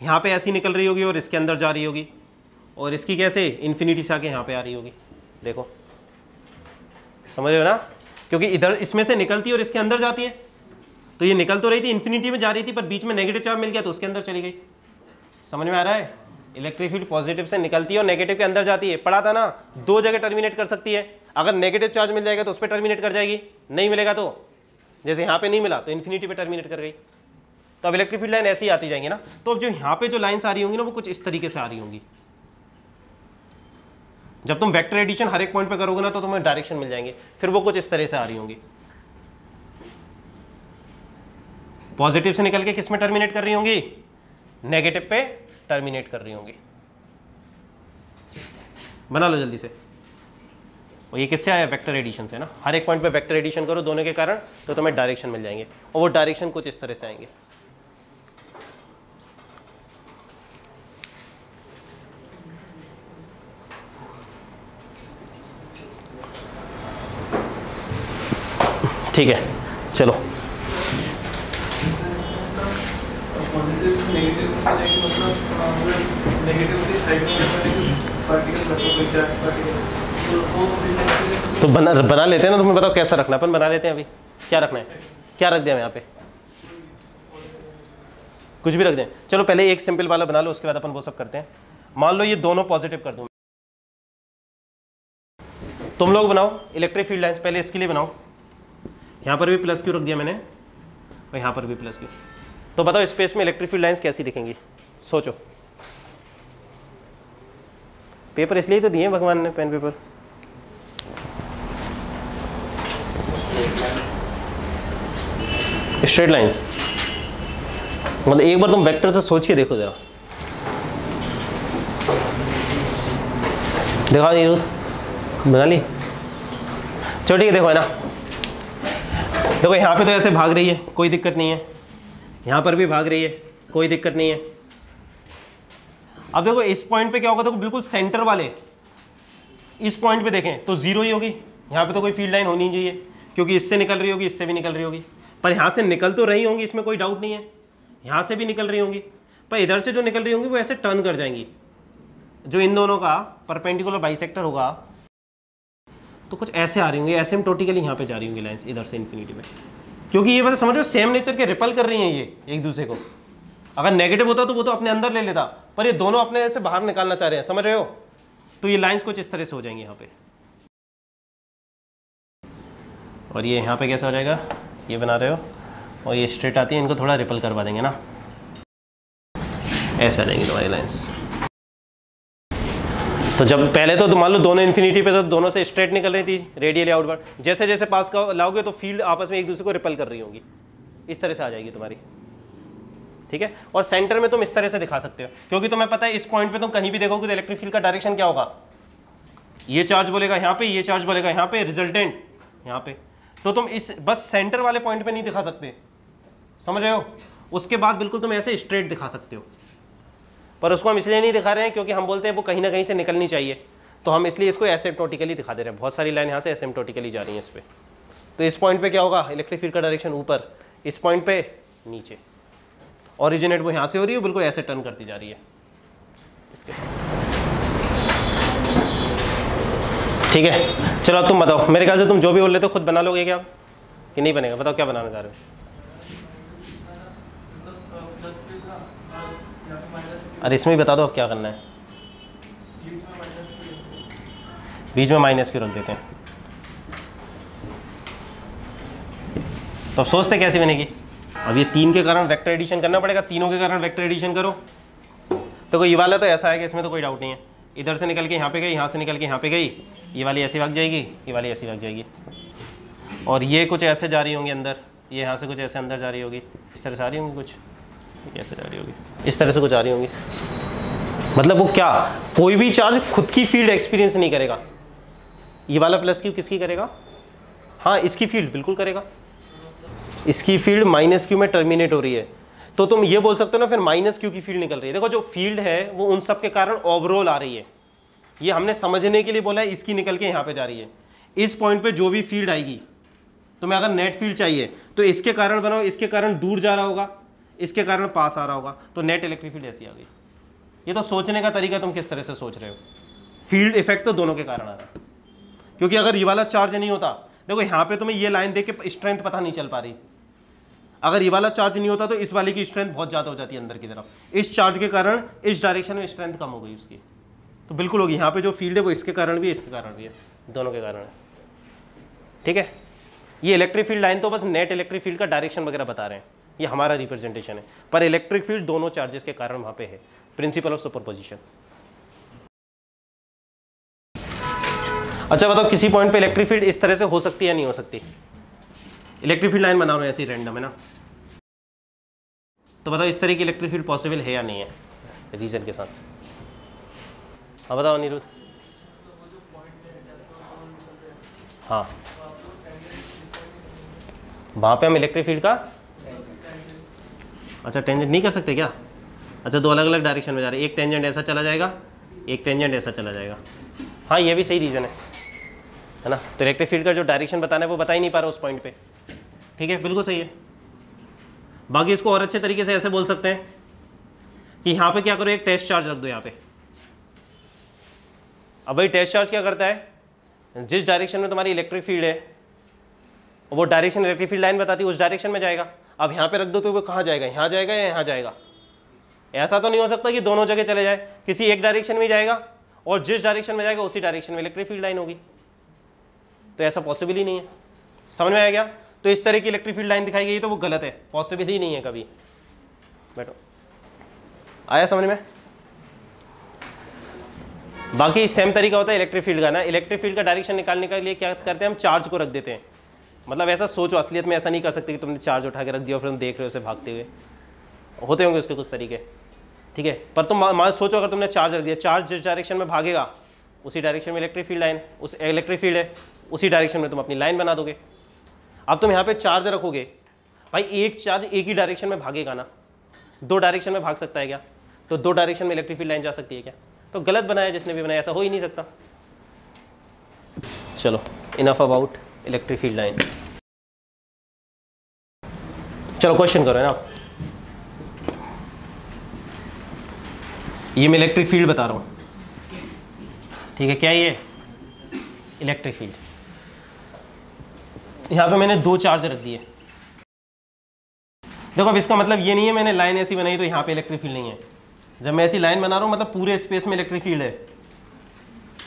यहाँ पे ऐसी निकल रही होगी और इसके अंदर जा रही होगी। और इसकी कैसे? इन्फिनिटी से आके यहाँ पे आ रही होगी। देखो, समझ रहे हो ना? क्योंकि इधर इसमें से निकलती है और इसके अंदर जाती है। तो ये निकल तो रही थी इन्फिनिटी में जा रही थी, पर बीच में नेगेटिव चार्ज मिल गया तो उसके अंदर चली गई। समझ में आ रहा है? इलेक्ट्रिक फ़ील्ड पॉजिटिव से निकलती है और नेगेटिव के अंदर जाती है। पढ़ा था ना, दो जगह टर्मिनेट कर सकती है। अगर नेगेटिव चार्ज मिल जाएगा तो उस पर टर्मिनेट कर जाएगी। नहीं मिलेगा तो? जैसे यहाँ पे नहीं मिला तो इन्फिनिटी पे टर्मिनेट कर गई। तो अब इलेक्ट्रिक फ़ील्ड लाइन ऐसे आती जाएँगी ना। तो अब जो यहाँ पे जो लाइन्स आ रही होंगी ना, वो कुछ इस तरीके से आ रही होंगी। जब तुम वेक्टर एडिशन हर एक पॉइंट पे करोगे ना तो तुम्हें डायरेक्शन मिल जाएँगे। फिर वो कुछ इस तरह से आ रही होंगी। पॉजिटिव से निकल के किसमें टर्मिनेट कर रही होंगी? नेगेटिव पे टर्मिनेट कर रही होंगी। बना लो जल्दी से। और ये किससे आया? वेक्टर एडिशन से ना। हर एक पॉइंट पे वेक्टर एडिशन करो दोनों के कारण तो तुम्हें डायरेक्शन मिल जाएँगे। और वो डायरेक्शन कुछ इस तरह से आएँगे। ठीक है, चलो। तो बना बना लेते हैं ना, तुम्हें बताओ कैसा रखना अपन बना लेते हैं अभी। क्या रखना है? क्या रख दिया मैं यहाँ पे? कुछ भी रख दें। चलो, पहले एक सिंपल वाला बना लो, उसके बाद अपन वो सब करते हैं। मान लो ये दोनों पॉजिटिव कर दूँ। तुम लोग बनाओ इलेक्ट्रिक फ़ील्ड लाइन्स पहले इसके लिए बनाओ। यहाँ पर भी प्लस क्यू रख दिया मैंने, और यहाँ पर भी प्लस क्यू तो बताओ स्पेस में इलेक्ट्रिक फ़ील्ड लाइन्स कैसी दिखेंगी? सोचो। पेपर इसलिए तो दिए भगवान ने पेन पेपर स्ट्रेट लाइंस मतलब एक बार तुम वेक्टर से सोच के देखो जरा। देखा नहीं बना ली। चलो ठीक है, देखो है ना। देखो यहाँ पे तो ऐसे भाग रही है, कोई दिक्कत नहीं है। यहाँ पर भी भाग रही है, कोई दिक्कत नहीं है। अब देखो, इस पॉइंट पे क्या होगा? देखो, बिल्कुल सेंटर वाले। इस पॉइंट पे देखें तो ज़ीरो ही होगी। यहाँ पे तो कोई फ़ील्ड लाइन होनी चाहिए, क्योंकि इससे निकल रही होगी, इससे भी निकल रही होगी। पर यहाँ से निकल तो रही होंगी, इसमें कोई डाउट नहीं है। यहाँ से भी निकल रही होंगी। पर इधर से जो निकल रही होंगी, वो ऐसे टर्न कर जाएँगी। जो इन दोनों का परपेंडिकुलर बाइसेक्टर होगा तो कुछ ऐसे आ रही होंगी, ऐसे में टोटिकली यहाँ पे जा रही होंगी लाइन्स इधर से इन्फिनिटी में। क्योंकि ये मतलब समझो सेम नेचर के रिपल कर रही हैं ये, एक दूसरे को। अगर नेगेटिव होता तो वो तो अपने अंदर ले लेता। पर ये दोनों अपने से बाहर निकालना चाह रहे हैं, समझ रहे हो? तो ये लाइन्स कुछ इस तरह से हो जाएँगी यहाँ पे। और ये यहाँ पे कैसा हो जाएगा? ये बना रहे हो? और ये स्ट्रेट आती है, इनको थोड़ा रिपल करवा देंगे ना। ऐसे आ जाएँगी तुम्हारी लाइन्स तो जब पहले तो मान लो दोनों इन्फिनिटी पे तो दोनों से स्ट्रेट निकल रही थी रेडियली आउटवर्ड जैसे जैसे पास लाओगे तो फ़ील्ड आपस में एक दूसरे को रिपल कर रही होगी। इस तरह से आ जाएगी तुम्हारी। ठीक है? और सेंटर में तुम इस तरह से दिखा सकते हो। क्योंकि तुम्हें पता है, इस पॉइंट पे तुम कहीं भी देखोगे तो इलेक्ट्रिक फ़ील्ड का डायरेक्शन क्या होगा? ये चार्ज बोलेगा यहाँ पे, ये चार्ज बोलेगा यहाँ पे रिजल्टेंट यहाँ पे। तो तुम इस, बस सेंटर वाले पॉइंट पे नहीं दिखा सकते। समझ रहे हो? उसके बाद बिल्कुल तुम ऐसे स्ट्रेट दिखा सकते हो। पर उसको हम इसलिए नहीं दिखा रहे हैं क्योंकि हम बोलते हैं वो कहीं ना कहीं से निकलनी चाहिए। तो हम इसलिए इसको एसिम्टोटिकली दिखा दे रहे हैं। बहुत सारी लाइन यहाँ से एसिम्टोटिकली जा रही है इस पर तो इस पॉइंट पे क्या होगा? इलेक्ट्रिक फ़ील्ड का डायरेक्शन ऊपर। इस पॉइंट पे नीचे। ओरिजिनेट वो यहाँ से हो रही है बिल्कुल ऐसे टर्न करती जा रही है। इसके ठीक है, चलो तुम बताओ। मेरे ख्याल से तुम जो भी बोल रहे हो खुद बना लोगे क्या कि नहीं बनेगा? बताओ क्या बनाना चाह रहे हो? अरे इसमें भी बता दो अब क्या करना है। बीच में माइनस क्यों रख देते हैं? तो सोचते कैसे बनेगी। अब ये तीन के कारण वेक्टर एडिशन करना पड़ेगा, तीनों के कारण वेक्टर एडिशन करो। तो ये वाला तो ऐसा है कि इसमें तो कोई डाउट नहीं है। इधर से निकल के यहाँ पे गई, यहाँ से निकल के यहाँ पे गई, ये वाली ऐसी भाग जाएगी, ये वाली ऐसी भाग जाएगी। और ये कुछ ऐसे जा रही होंगी अंदर, ये यहाँ से कुछ ऐसे अंदर जा रही होगी। इस तरह से आ रही होंगी कुछ ऐसे जा रही होगी, इस तरह से कुछ आ रही होंगी। मतलब वो क्या, कोई भी चार्ज खुद की फ़ील्ड एक्सपीरियंस नहीं करेगा। ये वाला प्लस क्यू किसकी करेगा? हाँ इसकी फ़ील्ड बिल्कुल करेगा। इसकी फ़ील्ड माइनस क्यू में टर्मिनेट हो रही है। तो तुम ये बोल सकते हो ना, फिर माइनस क्यू की फ़ील्ड निकल रही है। देखो, जो फ़ील्ड है, वो उन सब के कारण ओवरऑल आ रही है। ये हमने समझने के लिए बोला है, इसकी निकल के यहाँ पे जा रही है। इस पॉइंट पे जो भी फ़ील्ड आएगी, तुम्हें अगर नेट फ़ील्ड चाहिए तो इसके कारण बनाओ, इसके कारण दूर जा रहा होगा, इसके कारण पास आ रहा होगा। तो नेट इलेक्ट्रिक फ़ील्ड ऐसी आ गई। ये तो सोचने का तरीका तुम किस तरह से सोच रहे हो। फ़ील्ड इफ़ेक्ट तो दोनों के कारण आ रहा है। क्योंकि अगर ये वाला चार्ज नहीं होता, देखो, यहाँ पे तुम्हें ये लाइन देख के स्ट्रेंथ पता नहीं चल पा रही। अगर ये वाला चार्ज नहीं होता तो इस वाले की स्ट्रेंथ बहुत ज़्यादा हो जाती है अंदर की तरफ़। इस चार्ज के कारण, इस डायरेक्शन में स्ट्रेंथ कम हो गई उसकी। तो बिल्कुल होगी, यहाँ पे जो फ़ील्ड है वो इसके कारण भी है, इसके कारण भी है। दोनों के कारण है। ठीक है? ये इलेक्ट्रिक फ़ील्ड लाइन तो बस नेट इलेक्ट्रिक फ़ील्ड का डायरेक्शन वगैरह बता रहे हैं। ये हमारा रिप्रेजेंटेशन है। पर इलेक्ट्रिक फ़ील्ड दोनों चार्जेस के कारण वहाँ पे है। प्रिंसिपल ऑफ़ सुपरपोजिशन अच्छा बताओ किसी पॉइंट पे इलेक्ट्रिक फ़ील्ड इस तरह से हो सकती है या नहीं हो सकती? इलेक्ट्रिक फ़ील्ड लाइन बना रहे हैं ऐसी रैंडम है ना? तो बताओ इस तरह की इलेक्ट्रिक फ़ील्ड पॉसिबल है या नहीं है? रीजन के साथ। हाँ बताओ अनिरुद्ध। हाँ। वहाँ पे हम इलेक्ट्रिक फ़ील्ड का? अच्छा टेंजेंट नहीं कर सकते क्या? अच्छा दो अलग अलग डायरेक्शन में जा रहे हैं। एक टेंजेंट ऐसा चला जाएगा, एक टेंजेंट ऐसा चला जाएगा। हाँ ये भी सही रीज़न है। है ना? तो इलेक्ट्रिक फ़ील्ड का जो डायरेक्शन बताना है, वो बता ही नहीं पा रहा उस पॉइंट पे। ठीक है? बिल्कुल सही है। बाकी इसको और अच्छे तरीके से ऐसे बोल सकते हैं कि यहाँ पे क्या करो, एक टेस्ट चार्ज रख दो यहाँ पे। अब भाई टेस्ट चार्ज क्या करता है? जिस डायरेक्शन में तुम्हारी इलेक्ट्रिक फ़ील्ड है, वो डायरेक्शन इलेक्ट्रिक फ़ील्ड लाइन बताती है, उस डायरेक्शन में जाएगा। अब यहाँ पे रख दो तो वो कहाँ जाएगा? यहाँ जाएगा या यहाँ जाएगा? ऐसा तो नहीं हो सकता कि दोनों जगह चले जाए। किसी एक डायरेक्शन में जाएगा और जिस डायरेक्शन में जाएगा, उसी डायरेक्शन में इलेक्ट्रिक फ़ील्ड लाइन होगी। तो ऐसा पॉसिबल ही नहीं है। समझ में आया क्या? तो इस तरह की इलेक्ट्रिक फ़ील्ड लाइन दिखाई गई तो वो गलत है। पॉसिबल ही नहीं है कभी। बैठो। आया समझ में? बाकी सेम तरीका होता है इलेक्ट्रिक फ़ील्ड का ना। इलेक्ट्रिक फ़ील्ड का डायरेक्शन निकालने के लिए क्या करते हैं, हम चार्ज को रख देते हैं। मतलब ऐसा सोचो, असलियत में ऐसा नहीं कर सकते कि तुमने चार्ज उठा के रख दिया फिर हम देख रहे हो उसे भागते हुए। होते होंगे उसके कुछ तरीके। ठीक है? पर तुम मान सोचो, अगर तुमने चार्ज रख दिया। चार्ज जिस डायरेक्शन में भागेगा, उसी डायरेक्शन में इलेक्ट्रिक फ़ील्ड लाइन उस इलेक्ट्रिक फ़ील्ड है, उसी डायरेक्शन में तुम अपनी लाइन बना दोगे। अब तुम यहाँ पे चार्ज रखोगे। भाई, एक चार्ज एक ही डायरेक्शन में भागेगा ना। दो डायरेक्शन में भाग सकता है क्या? तो दो डायरेक्शन में इलेक्ट्रिक फ़ील्ड लाइन जा सकती है क्या? तो गलत बनाया, जिसने भी बनाया, ऐसा हो ही नहीं सकता। चलो enough about electric field line चलो क्वेश्चन करो ना? ये मैं इलेक्ट्रिक फ़ील्ड बता रहा हूँ। ठीक है, क्या ये? इलेक्ट्रिक फ़ील्ड यहाँ पे मैंने दो चार्ज रख दिए। देखो, अब इसका मतलब ये नहीं है मैंने लाइन ऐसी बनाई तो यहाँ पे इलेक्ट्रिक फ़ील्ड नहीं है। जब मैं ऐसी लाइन बना रहा हूँ मतलब पूरे स्पेस में इलेक्ट्रिक फ़ील्ड है।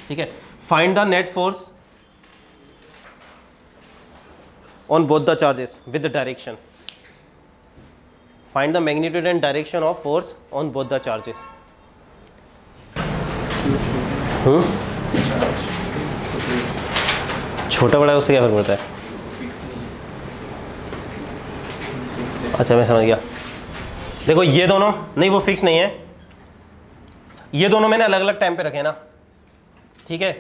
ठीक है? Find the net force on both the charges with direction find the magnitude and direction of force on both the charges छोटा बड़ा उससे क्या फ़र्क पड़ता है? अच्छा मैं समझ गया। देखो, ये दोनों, नहीं, वो फिक्स नहीं है। ये दोनों मैंने अलग अलग टाइम पे रखे ना। ठीक है?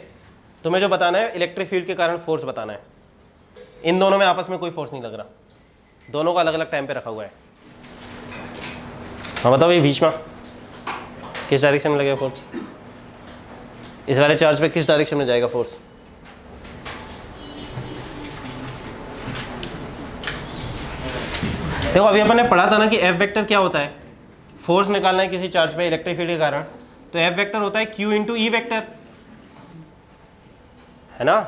तुम्हें जो बताना है इलेक्ट्रिक फ़ील्ड के कारण फोर्स बताना है। इन दोनों में आपस में कोई फोर्स नहीं लग रहा। दोनों का अलग अलग टाइम पे रखा हुआ है। हाँ बताओ, ये बीच में। किस डायरेक्शन में लगेगा फोर्स इस वाले चार्ज पे किस डायरेक्शन में जाएगा फोर्स देखो, अभी अपन ने पढ़ा था ना कि एफ़ वेक्टर क्या होता है? फोर्स निकालना है किसी चार्ज पे इलेक्ट्रिक फ़ील्ड के कारण। तो एफ़ वेक्टर होता है क्यू इंटू ई वैक्टर है ना?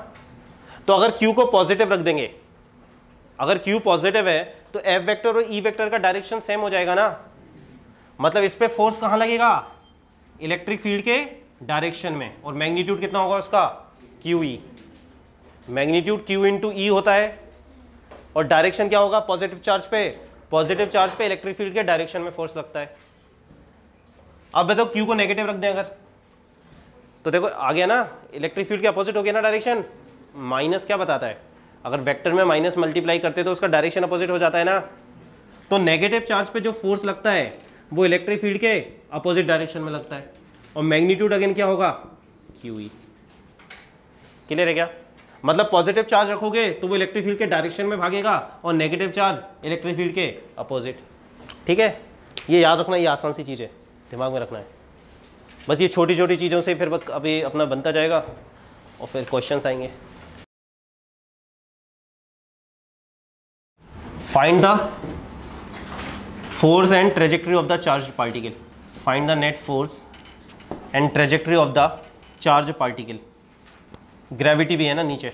तो अगर क्यू को पॉजिटिव रख देंगे, अगर क्यू पॉजिटिव है तो एफ़ वेक्टर और ई e वेक्टर का डायरेक्शन सेम हो जाएगा ना? मतलब इस पर फोर्स कहाँ लगेगा? इलेक्ट्रिक फ़ील्ड के डायरेक्शन में। और मैग्नीट्यूड कितना होगा उसका? Q E magnitude q into E होता है। और डायरेक्शन क्या होगा? पॉजिटिव चार्ज पे। पॉजिटिव चार्ज पे इलेक्ट्रिक फ़ील्ड के डायरेक्शन में फोर्स लगता है। अब बताओ क्यू को नेगेटिव रख दें अगर। तो देखो आ गया ना इलेक्ट्रिक फ़ील्ड के अपोजिट हो गया ना डायरेक्शन माइनस क्या बताता है? अगर वेक्टर में माइनस मल्टीप्लाई करते तो उसका डायरेक्शन अपोजिट हो जाता है ना। तो नेगेटिव चार्ज पे जो फोर्स लगता है, वो इलेक्ट्रिक फ़ील्ड के अपोजिट डायरेक्शन में लगता है। और मैग्नीट्यूड अगेन क्या होगा? क्यू ई क्लियर है क्या? मतलब पॉजिटिव चार्ज रखोगे तो वो इलेक्ट्रिक फ़ील्ड के डायरेक्शन में भागेगा और नेगेटिव चार्ज इलेक्ट्रिक फ़ील्ड के अपोजिट ठीक है? ये याद रखना, ये आसान सी चीज़ है। दिमाग में रखना है। बस ये छोटी छोटी चीज़ों से फिर अभी अपना बनता जाएगा और फिर क्वेश्चन आएँगे। Find the force and trajectory of the charge particle find the net force and trajectory of the charge particle gravity भी है ना नीचे।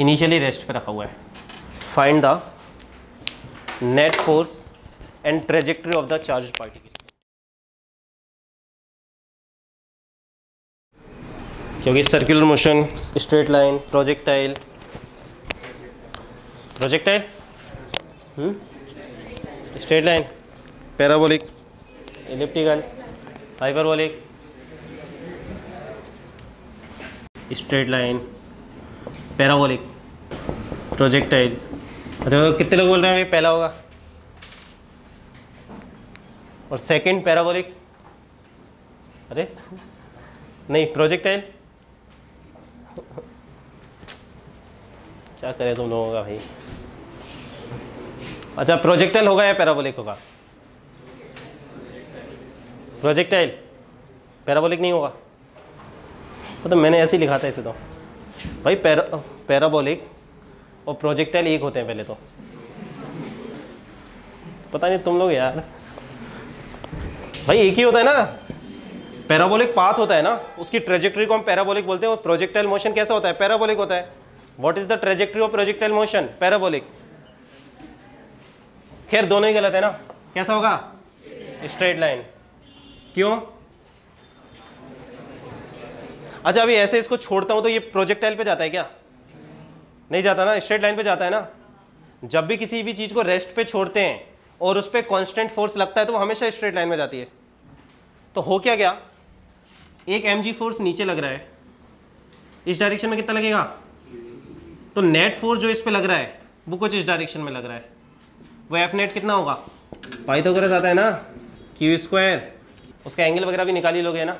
इनिशियली रेस्ट पे रखा हुआ है। Find the net force and trajectory of the charge particle क्योंकि circular motion straight line projectile projectile straight line parabolic elliptical hyperbolic straight line, parabolic projectile अच्छा कितने लोग बोल रहे हैं पहला होगा। और सेकंड पैराबोलिक अरे, नहीं प्रोजेक्टाइल क्या करें तुम लोगों का भाई? अच्छा प्रोजेक्टाइल होगा या पैराबोलिक होगा? प्रोजेक्टाइल पैराबोलिक नहीं होगा। मतलब मैंने ऐसे ही लिखा था इसे तो। भाई, पैरा, पैराबोलिक और प्रोजेक्टाइल एक होते हैं पहले तो। पता नहीं, तुम लोग यार। भाई, एक ही होता है ना? पैराबोलिक पाथ होता है ना? उसकी ट्रेजेक्ट्री को हम पैराबोलिक बोलते हैं प्रोजेक्टाइल मोशन कैसा होता है? पैराबोलिक होता है। What is the trajectory of projectile motion parabolic खैर, दोनों ही गलत है ना? कैसा होगा? स्ट्रेट लाइन क्यों? अच्छा अभी ऐसे इसको छोड़ता हूँ तो ये प्रोजेक्टाइल पे जाता है क्या? नहीं जाता ना? स्ट्रेट लाइन पे जाता है ना? जब भी किसी भी चीज़ को रेस्ट पे छोड़ते हैं और उस पर कॉन्स्टेंट फोर्स लगता है तो वो हमेशा स्ट्रेट लाइन में जाती है। तो हो क्या गया? एक एमजी फोर्स नीचे लग रहा है। इस डायरेक्शन में कितना लगेगा? तो नेट फोर्स जो इस पर लग रहा है, वो कुछ इस डायरेक्शन में लग रहा है। वो एफ़ नेट कितना होगा? पाई तो पाइथागोरस आता है ना? क्यू स्क्वायर उसका एंगल वगैरह भी निकाली लोगे ना?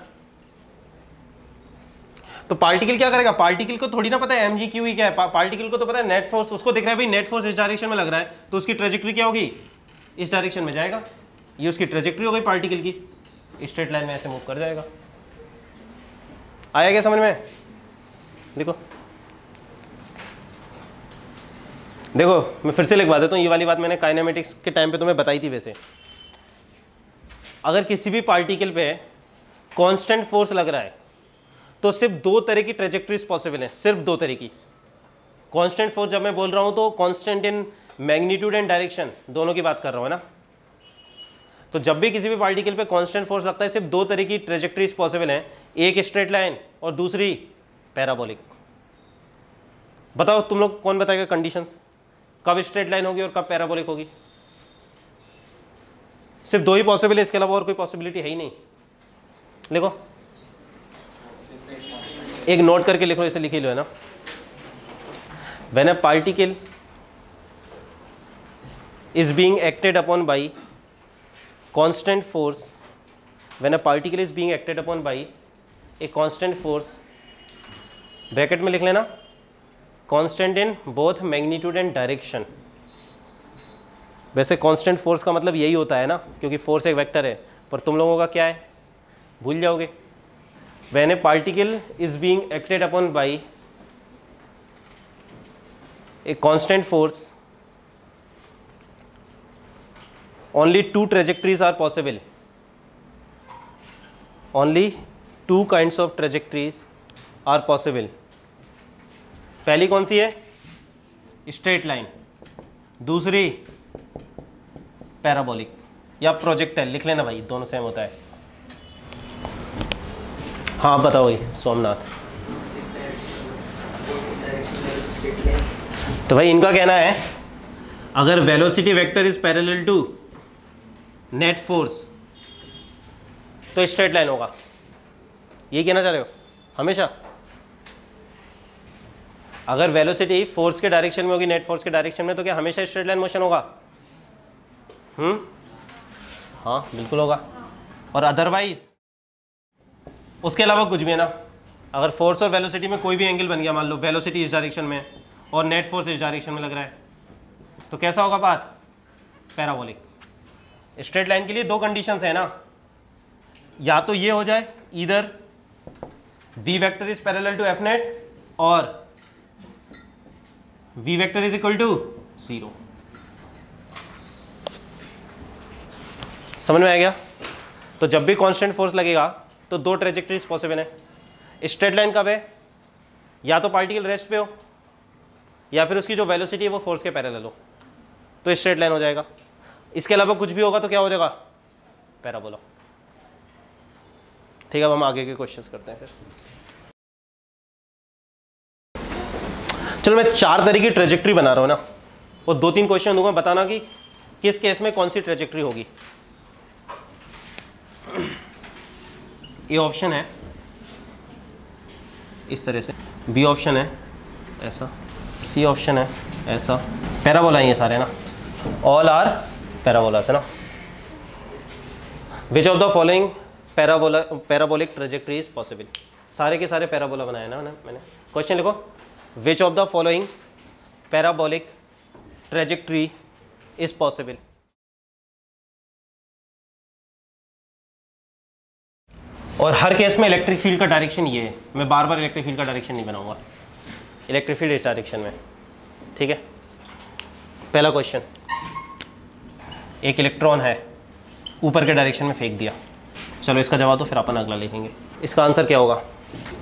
तो पार्टिकल क्या करेगा? पार्टिकल को थोड़ी ना पता है एम जी क्यू ही क्या है। पार्टिकल को तो पता है नेट फोर्स उसको दिख रहा है भाई नेट फोर्स इस डायरेक्शन में लग रहा है। तो उसकी ट्रेजेक्ट्री क्या होगी? इस डायरेक्शन में जाएगा। ये उसकी ट्रेजेक्ट्री हो गई पार्टिकल की। स्ट्रेट लाइन में ऐसे मूव कर जाएगा। आया क्या समझ में? देखो। देखो, मैं फिर से लिखवा देता हूँ। ये वाली बात मैंने काइनामेटिक्स के टाइम पे तुम्हें बताई थी वैसे। अगर किसी भी पार्टिकल पे कांस्टेंट फोर्स लग रहा है तो सिर्फ़ दो तरह की ट्रेजेक्ट्रीज पॉसिबल है, सिर्फ़ दो तरह की। कांस्टेंट फोर्स जब मैं बोल रहा हूँ तो constant in magnitude and direction दोनों की बात कर रहा हूँ ना? तो जब भी किसी भी पार्टिकल पे कांस्टेंट फोर्स लगता है, सिर्फ़ दो तरह की ट्रेजेक्ट्रीज पॉसिबल हैं, एक स्ट्रेट लाइन और दूसरी पैराबोलिक बताओ, तुम लोग कौन बताएगा कंडीशंस कब स्ट्रेट लाइन होगी और कब पैराबोलिक होगी? सिर्फ़ दो ही पॉसिबल है, इसके अलावा और कोई पॉसिबिलिटी है ही नहीं। लिखो एक नोट करके लिख लो, इसे लिखी लो, है ना? When a particle is being acted upon by constant force when a particle is being acted upon by a constant force bracket में लिख लेना constant in both magnitude and direction वैसे कांस्टेंट फोर्स का मतलब यही होता है ना, क्योंकि फोर्स एक वेक्टर है, पर तुम लोगों का क्या है? भूल जाओगे। When a particle is being acted upon by a constant force only two trajectories are possible. Only two kinds of trajectories are possible. पहली कौन सी है? स्ट्रेट लाइन दूसरी पैराबोलिक या प्रोजेक्टाइल लिख लेना भाई, दोनों सेम होता है. हाँ बताओ भाई, सोमनाथ। तो भाई, इनका कहना है, अगर velocity vector is parallel to net force तो स्ट्रेट लाइन होगा। ये कहना चाह रहे हो? हमेशा? अगर वेलोसिटी फोर्स के डायरेक्शन में होगी नेट फोर्स के डायरेक्शन में तो क्या हमेशा स्ट्रेट लाइन मोशन होगा? हम्म? हाँ बिल्कुल होगा। और अदरवाइज़ उसके अलावा कुछ भी है ना। अगर फोर्स और वेलोसिटी में कोई भी एंगल बन गया, मान लो वेलोसिटी इस डायरेक्शन में और नेट फोर्स इस डायरेक्शन में लग रहा है तो कैसा होगा बात? पैराबोलिक स्ट्रेट लाइन के लिए दो कंडीशंस है ना। या तो ये हो जाए, इधर v vector is parallel to F net और v vector is equal to zero समझ में आ गया? तो जब भी कांस्टेंट फोर्स लगेगा तो दो ट्रेजेक्टरीज पॉसिबल है। स्ट्रेट लाइन कब है? या तो पार्टिकल रेस्ट पे हो, या फिर उसकी जो वेलोसिटी है वो फोर्स के पैरेलल हो। तो स्ट्रेट लाइन हो जाएगा। इसके अलावा कुछ भी होगा तो क्या हो जाएगा? पैराबोला ठीक है, अब हम आगे के क्वेश्चंस करते हैं फिर। चलो, मैं चार तरह की ट्रेजेक्ट्री बना रहा हूँ ना। और दो तीन क्वेश्चन दूँगा। बताना कि किस केस में कौन सी ट्रेजेक्ट्री होगी। ये ऑप्शन है। इस तरह से। बी ऑप्शन है। ऐसा। सी ऑप्शन है। ऐसा। पैराबोला ही है सारे ना? ऑल आर पैराबोला से ना? Which of the following parabola parabolic trajectory is possible सारे के सारे पैराबोला बनाए ना मैंने? क्वेश्चन लिखो। Which of the following parabolic trajectory is possible और हर केस में इलेक्ट्रिक फ़ील्ड का डायरेक्शन ये है। मैं बार बार इलेक्ट्रिक फ़ील्ड का डायरेक्शन नहीं बनाऊँगा। इलेक्ट्रिक फ़ील्ड इस डायरेक्शन में। ठीक है? पहला क्वेश्चन एक इलेक्ट्रॉन है, ऊपर के डायरेक्शन में फेंक दिया। चलो, इसका जवाब तो फिर अपन अगला लिखेंगे। इसका आंसर क्या होगा?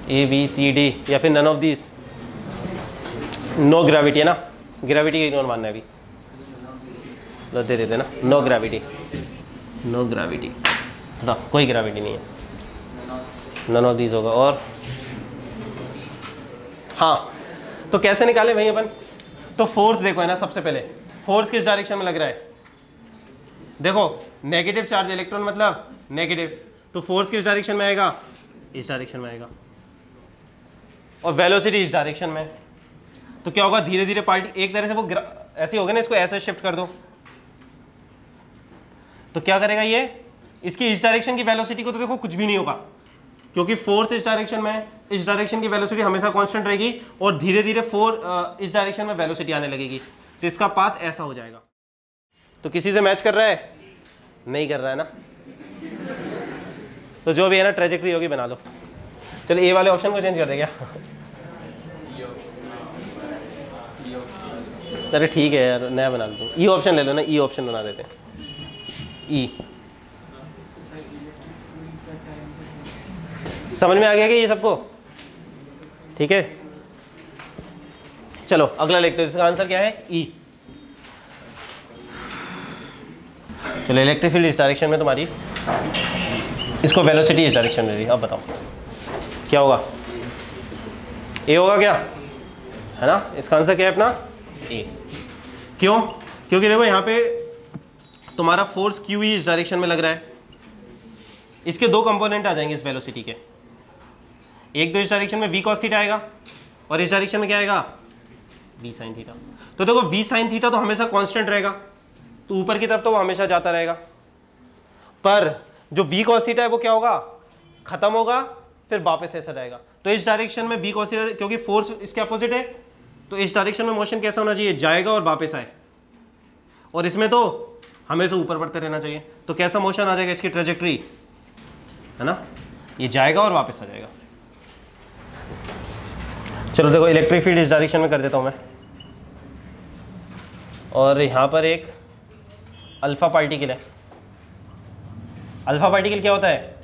ए बी सी डी या फिर none of this no gravity है ना? ग्रेविटी इग्नोर मानना है अभी। दे देते ना। नो ग्रेविटी नो ग्रेविटी कोई ग्रेविटी नहीं है। नन ऑफ़ दीज होगा। और? हाँ तो कैसे निकाले भाई अपन? तो फोर्स देखो है ना सबसे पहले। फोर्स किस डायरेक्शन में लग रहा है? देखो नेगेटिव चार्ज इलेक्ट्रॉन मतलब नेगेटिव तो फोर्स किस डायरेक्शन में आएगा? इस डायरेक्शन में आएगा। और वेलोसिटी इस डायरेक्शन में। तो क्या होगा? धीरे धीरे पार्टी एक तरह से वो ऐसे होगा ना, इसको ऐसे शिफ्ट कर दो। तो क्या करेगा ये? इसकी इस डायरेक्शन की वेलोसिटी को तो देखो कुछ भी नहीं होगा। क्योंकि फोर्स इस डायरेक्शन में, इस डायरेक्शन की वेलोसिटी हमेशा कांस्टेंट रहेगी और धीरे धीरे फोर इस डायरेक्शन में वेलोसिटी आने लगेगी। तो इसका पाथ ऐसा हो जाएगा। तो किसी से मैच कर रहा है? नहीं कर रहा है ना? तो जो भी है ना ट्रेजेक्ट्री होगी बना लो। चलो ए वाले ऑप्शन को चेंज कर दे क्या? अरे ठीक है यार, नया बना लेते ई ऑप्शन ले लो ना ई ऑप्शन बना देते ई समझ में आ गया कि ये सबको? ठीक है? चलो, अगला लिखते इसका आंसर क्या है? E e. चलो इलेक्ट्रिक फ़ील्ड इस डायरेक्शन में तुम्हारी। इसको वेलोसिटी इस डायरेक्शन में अब बताओ। क्या होगा? ए होगा क्या? है ना? इसका आंसर क्या है अपना? ए क्यों? क्योंकि देखो, यहाँ पे तुम्हारा फोर्स क्यू ही इस डायरेक्शन में लग रहा है। इसके दो कंपोनेंट आ जाएँगे इस वेलोसिटी के। एक तो इस डायरेक्शन में वी कॉस थीटा आएगा और इस डायरेक्शन में क्या आएगा? वी साइन थीटा तो देखो वी साइन थीटा तो हमेशा कांस्टेंट रहेगा। तो ऊपर की तरफ़ तो वो हमेशा जाता रहेगा। पर जो वी कॉस थीटा है, वो क्या होगा? खत्म होगा, फिर वापस ऐसा जाएगा। तो इस डायरेक्शन में वी कॉस थीटा क्योंकि फोर्स इसके अपोजिट है तो इस डायरेक्शन में मोशन कैसा होना चाहिए? जाएगा और वापस आए। और इसमें तो हमेशा ऊपर बढ़ते रहना चाहिए। तो कैसा मोशन आ जाएगा इसकी ट्रेजेक्ट्री है ना? ये जाएगा और वापस आ जाएगा। चलो देखो इलेक्ट्रिक फ़ील्ड इस डायरेक्शन में कर देता हूँ मैं। और यहाँ पर एक अल्फ़ा पार्टिकल है। अल्फ़ा पार्टिकल क्या होता है?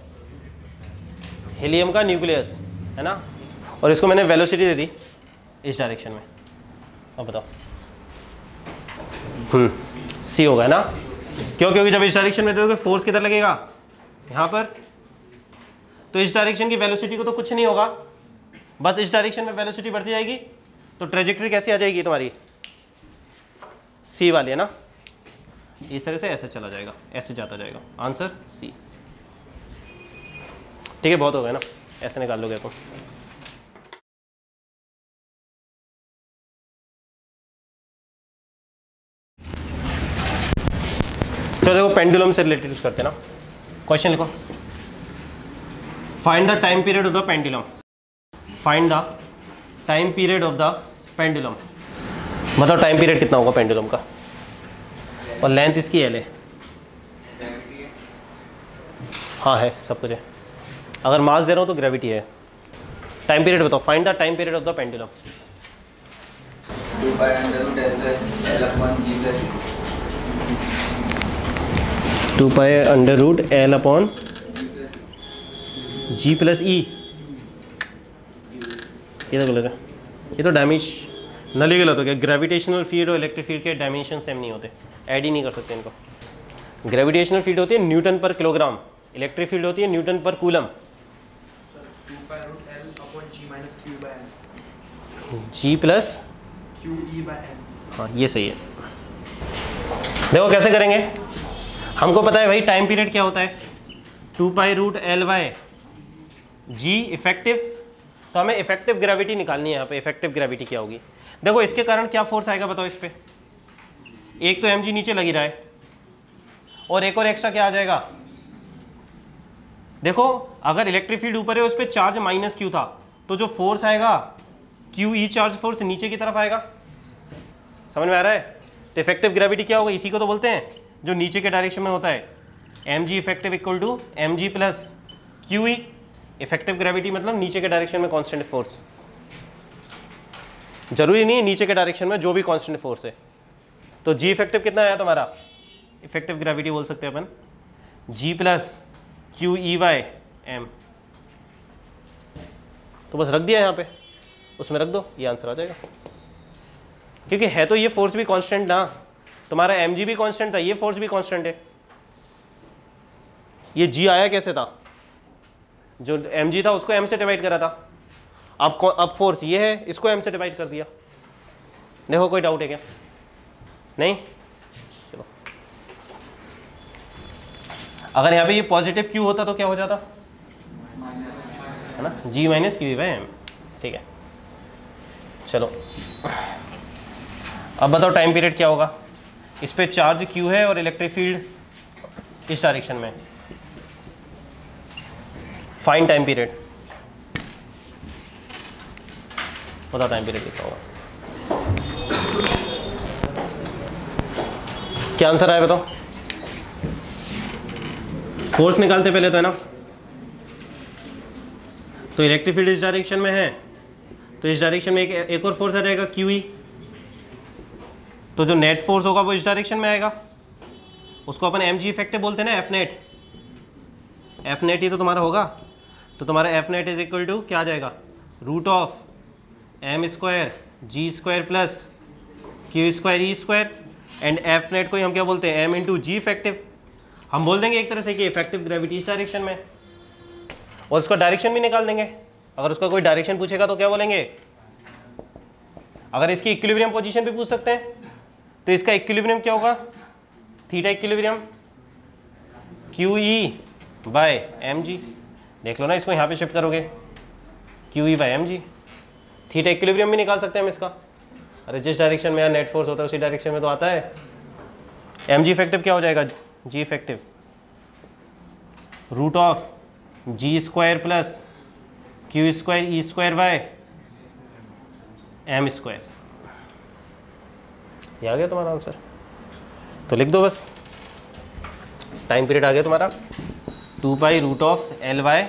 हीलियम का न्यूक्लियस है ना? और इसको मैंने वेलोसिटी दे दी इस डायरेक्शन में। अब बताओ। हम्म सी होगा ना? क्यों? क्योंकि जब इस डायरेक्शन में दोगे फोर्स किधर लगेगा? यहाँ पर। तो इस डायरेक्शन की वेलोसिटी को तो कुछ नहीं होगा। बस इस डायरेक्शन में वेलोसिटी बढ़ती जाएगी तो ट्रेजेक्ट्री कैसी आ जाएगी तुम्हारी? सी वाली, है ना? इस तरह से ऐसे चला जाएगा, ऐसे जाता जाएगा। आंसर सी ठीक है, बहुत हो गया ना? ऐसे निकाल लोगे तो तो देखो पेंडुलम से रिलेटेड करते ना। क्वेश्चन लिखो। Find the time period of the pendulum find the time period of the pendulum मतलब टाइम पीरियड कितना होगा पेंडुलम का? और लेंथ इसकी एल है हाँ है, सब कुछ है। अगर मास दे रहा हूँ तो ग्रेविटी है। टाइम पीरियड बताओ find the time period of the pendulum two pi under root l upon g plus E ये तो गलत है ये तो डैमेज नली गलत हो गया ग्रेविटेशनल फ़ील्ड और इलेक्ट्रिक फ़ील्ड के डायमेंशन सेम नहीं होते। ऐड ही नहीं कर सकते इनको। ग्रेविटेशनल फ़ील्ड होती है न्यूटन पर किलोग्राम इलेक्ट्रिक फ़ील्ड होती है न्यूटन पर कूलम जी प्लस हाँ ये सही है। देखो कैसे करेंगे। हमको पता है भाई टाइम पीरियड क्या होता है? Two pi root l by g effective तो हमें इफ़ेक्टिव ग्रेविटी निकालनी है यहाँ पे। इफ़ेक्टिव ग्रेविटी क्या होगी? देखो, इसके कारण क्या फोर्स आएगा बताओ इस पर एक तो एम नीचे लगी रहा है। और एक और एक्स्ट्रा क्या आ जाएगा? देखो, अगर इलेक्ट्रिक फ़ील्ड ऊपर है, उस पर चार्ज माइनस क्यू था तो जो फोर्स आएगा क्यू ई चार्ज फोर्स नीचे की तरफ़ आएगा। समझ में आ रहा है? तो इफ़ेक्टिव ग्रेविटी क्या होगा? इसी को तो बोलते हैं, जो नीचे के डायरेक्शन में होता है। M g effective equal to m g plus q E effective gravity मतलब नीचे के डायरेक्शन में कॉन्स्टेंट फोर्स ज़रूरी नहीं है नीचे के डायरेक्शन में जो भी कॉन्स्टेंट फोर्स है। तो जी इफ़ेक्टिव कितना आया तुम्हारा? इफ़ेक्टिव ग्रेविटी बोल सकते हैं अपन। G plus q E by m तो बस रख दिया यहाँ पे। उसमें रख दो, ये आंसर आ जाएगा। क्योंकि है तो ये फोर्स भी कांस्टेंट ना। तुम्हारा एम जी भी कांस्टेंट था, ये फोर्स भी कांस्टेंट है। ये जी आया कैसे था? जो एम था, उसको एम से डिवाइड करा था। अब अब फोर्स ये है, इसको एम से डिवाइड कर दिया। देखो, कोई डाउट है क्या? नहीं? चलो। अगर यहाँ पे ये पॉजिटिव क्यू होता तो क्या हो जाता? है ना? G minus q by m ठीक है। चलो। अब बताओ टाइम पीरियड क्या होगा? इस पर चार्ज क्यू है और इलेक्ट्रिक फ़ील्ड इस डायरेक्शन में। फाइन टाइम पीरियड बताओ टाइम पीरियड कितना होगा क्या आंसर आया बताओ फोर्स निकालते पहले तो है ना तो इलेक्ट्रिक फ़ील्ड इस डायरेक्शन में है तो इस डायरेक्शन में एक, एक और फोर्स आ जाएगा क्यू ई तो जो नेट फोर्स होगा वो इस डायरेक्शन में आएगा उसको अपन एम जी इफ़ेक्टिव बोलते हैं ना एफ़ नेट एफ़ नेट ही तो तुम्हारा होगा तो तुम्हारा F net is equal to क्या आ जाएगा? Root of m square g square plus q square E square and F net को हम क्या बोलते हैं? एम इंटू जी इफ़ेक्टिव हम बोल देंगे एक तरह से कि इफ़ेक्टिव ग्रेविटी इस डायरेक्शन में। और उसका डायरेक्शन भी निकाल देंगे। अगर उसका कोई डायरेक्शन पूछेगा तो क्या बोलेंगे? अगर इसकी इक्विलिब्रियम पोजीशन भी पूछ सकते हैं तो इसका इक्विलिब्रियम क्या होगा? Theta equilibrium q E by m g देख लो ना इसको यहाँ पे शिफ्ट करोगे। Q E by m g theta equilibrium भी निकाल सकते हैं हम इसका। अरे जिस डायरेक्शन में यहाँ नेट फोर्स होता है, उसी डायरेक्शन में तो आता है। एम जी इफ़ेक्टिव क्या हो जाएगा? G effective root of g square plus q square E square by m square ये आ गया तुम्हारा आंसर तो लिख दो बस। टाइम पीरियड आ गया तुम्हारा। Two by root of L by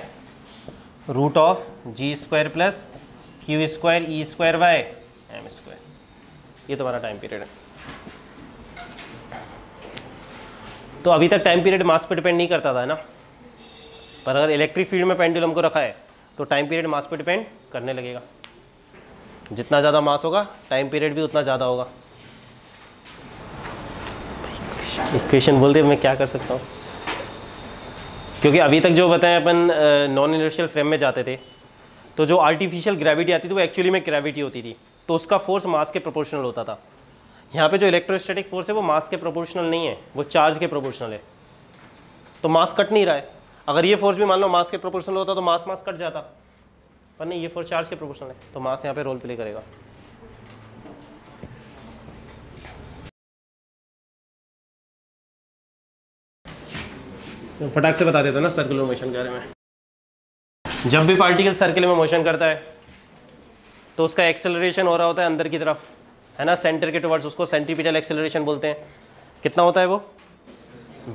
root of g square plus q square E square by m square. ये तुम्हारा टाइम पीरियड है। तो अभी तक टाइम पीरियड मास पे डिपेंड नहीं करता था ना? पर अगर इलेक्ट्रिक फ़ील्ड में पेंडुलम को रखा है तो टाइम पीरियड मास पे डिपेंड करने लगेगा। जितना ज़्यादा मास होगा टाइम पीरियड भी उतना ज़्यादा होगा। इक्वेशन बोल दे मैं क्या कर सकता हूँ? क्योंकि अभी तक जो बताएँ अपन नॉन इनर्शियल फ्रेम में जाते थे तो जो आर्टिफिशियल ग्रेविटी आती थी, वो एक्चुअली में ग्रेविटी होती थी। तो उसका फोर्स मास के प्रोपोर्शनल होता था। यहाँ पे जो इलेक्ट्रोस्टैटिक फोर्स है, वो मास के प्रोपोर्शनल नहीं है, वो चार्ज के प्रोपोर्शनल है। तो मास कट नहीं रहा है। अगर ये फोर्स भी मान लो मास के प्रोपोर्शनल होता तो मास मास कट जाता। पर नहीं, ये फोर्स चार्ज के प्रोपोर्शनल है तो मास यहाँ पे रोल प्ले करेगा। फटाक से बता देता ना सर्कुलर मोशन के बारे में। जब भी पार्टिकल सर्किल में मोशन करता है तो उसका एक्सेलरेशन हो रहा होता है अंदर की तरफ़, है ना? सेंटर के टुवर्ड्स उसको सेंटीपिटल एक्सेलरेशन बोलते हैं। कितना होता है वो?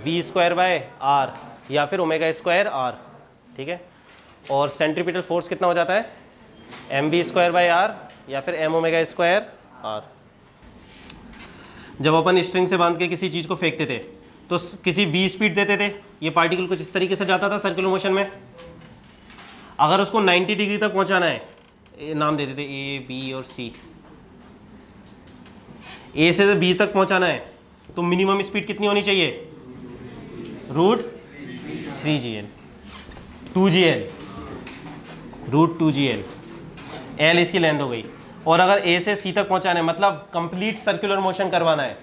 वी स्क्वायर बाय आर या फिर ओमेगा स्क्वायर आर ठीक है? और सेंट्रीपिटल फोर्स कितना हो जाता है? M v square by r या फिर एम ओमेगा स्क्वायर आर जब अपन स्ट्रिंग से बाँध के किसी चीज़ को फेंकते थे तो किसी वी स्पीड देते थे। ये पार्टिकल कुछ इस तरीके से जाता था सर्कुलर मोशन में। अगर उसको 90 डिग्री तक पहुंचाना है नाम देते थे ए बी और सी ए से बी तक पहुंचाना है तो मिनिमम स्पीड कितनी होनी चाहिए? Root three g L two g L root two g L L इसकी लेंथ हो गई। और अगर ए से सी तक पहुंचाना है मतलब कंप्लीट सर्कुलर मोशन करवाना है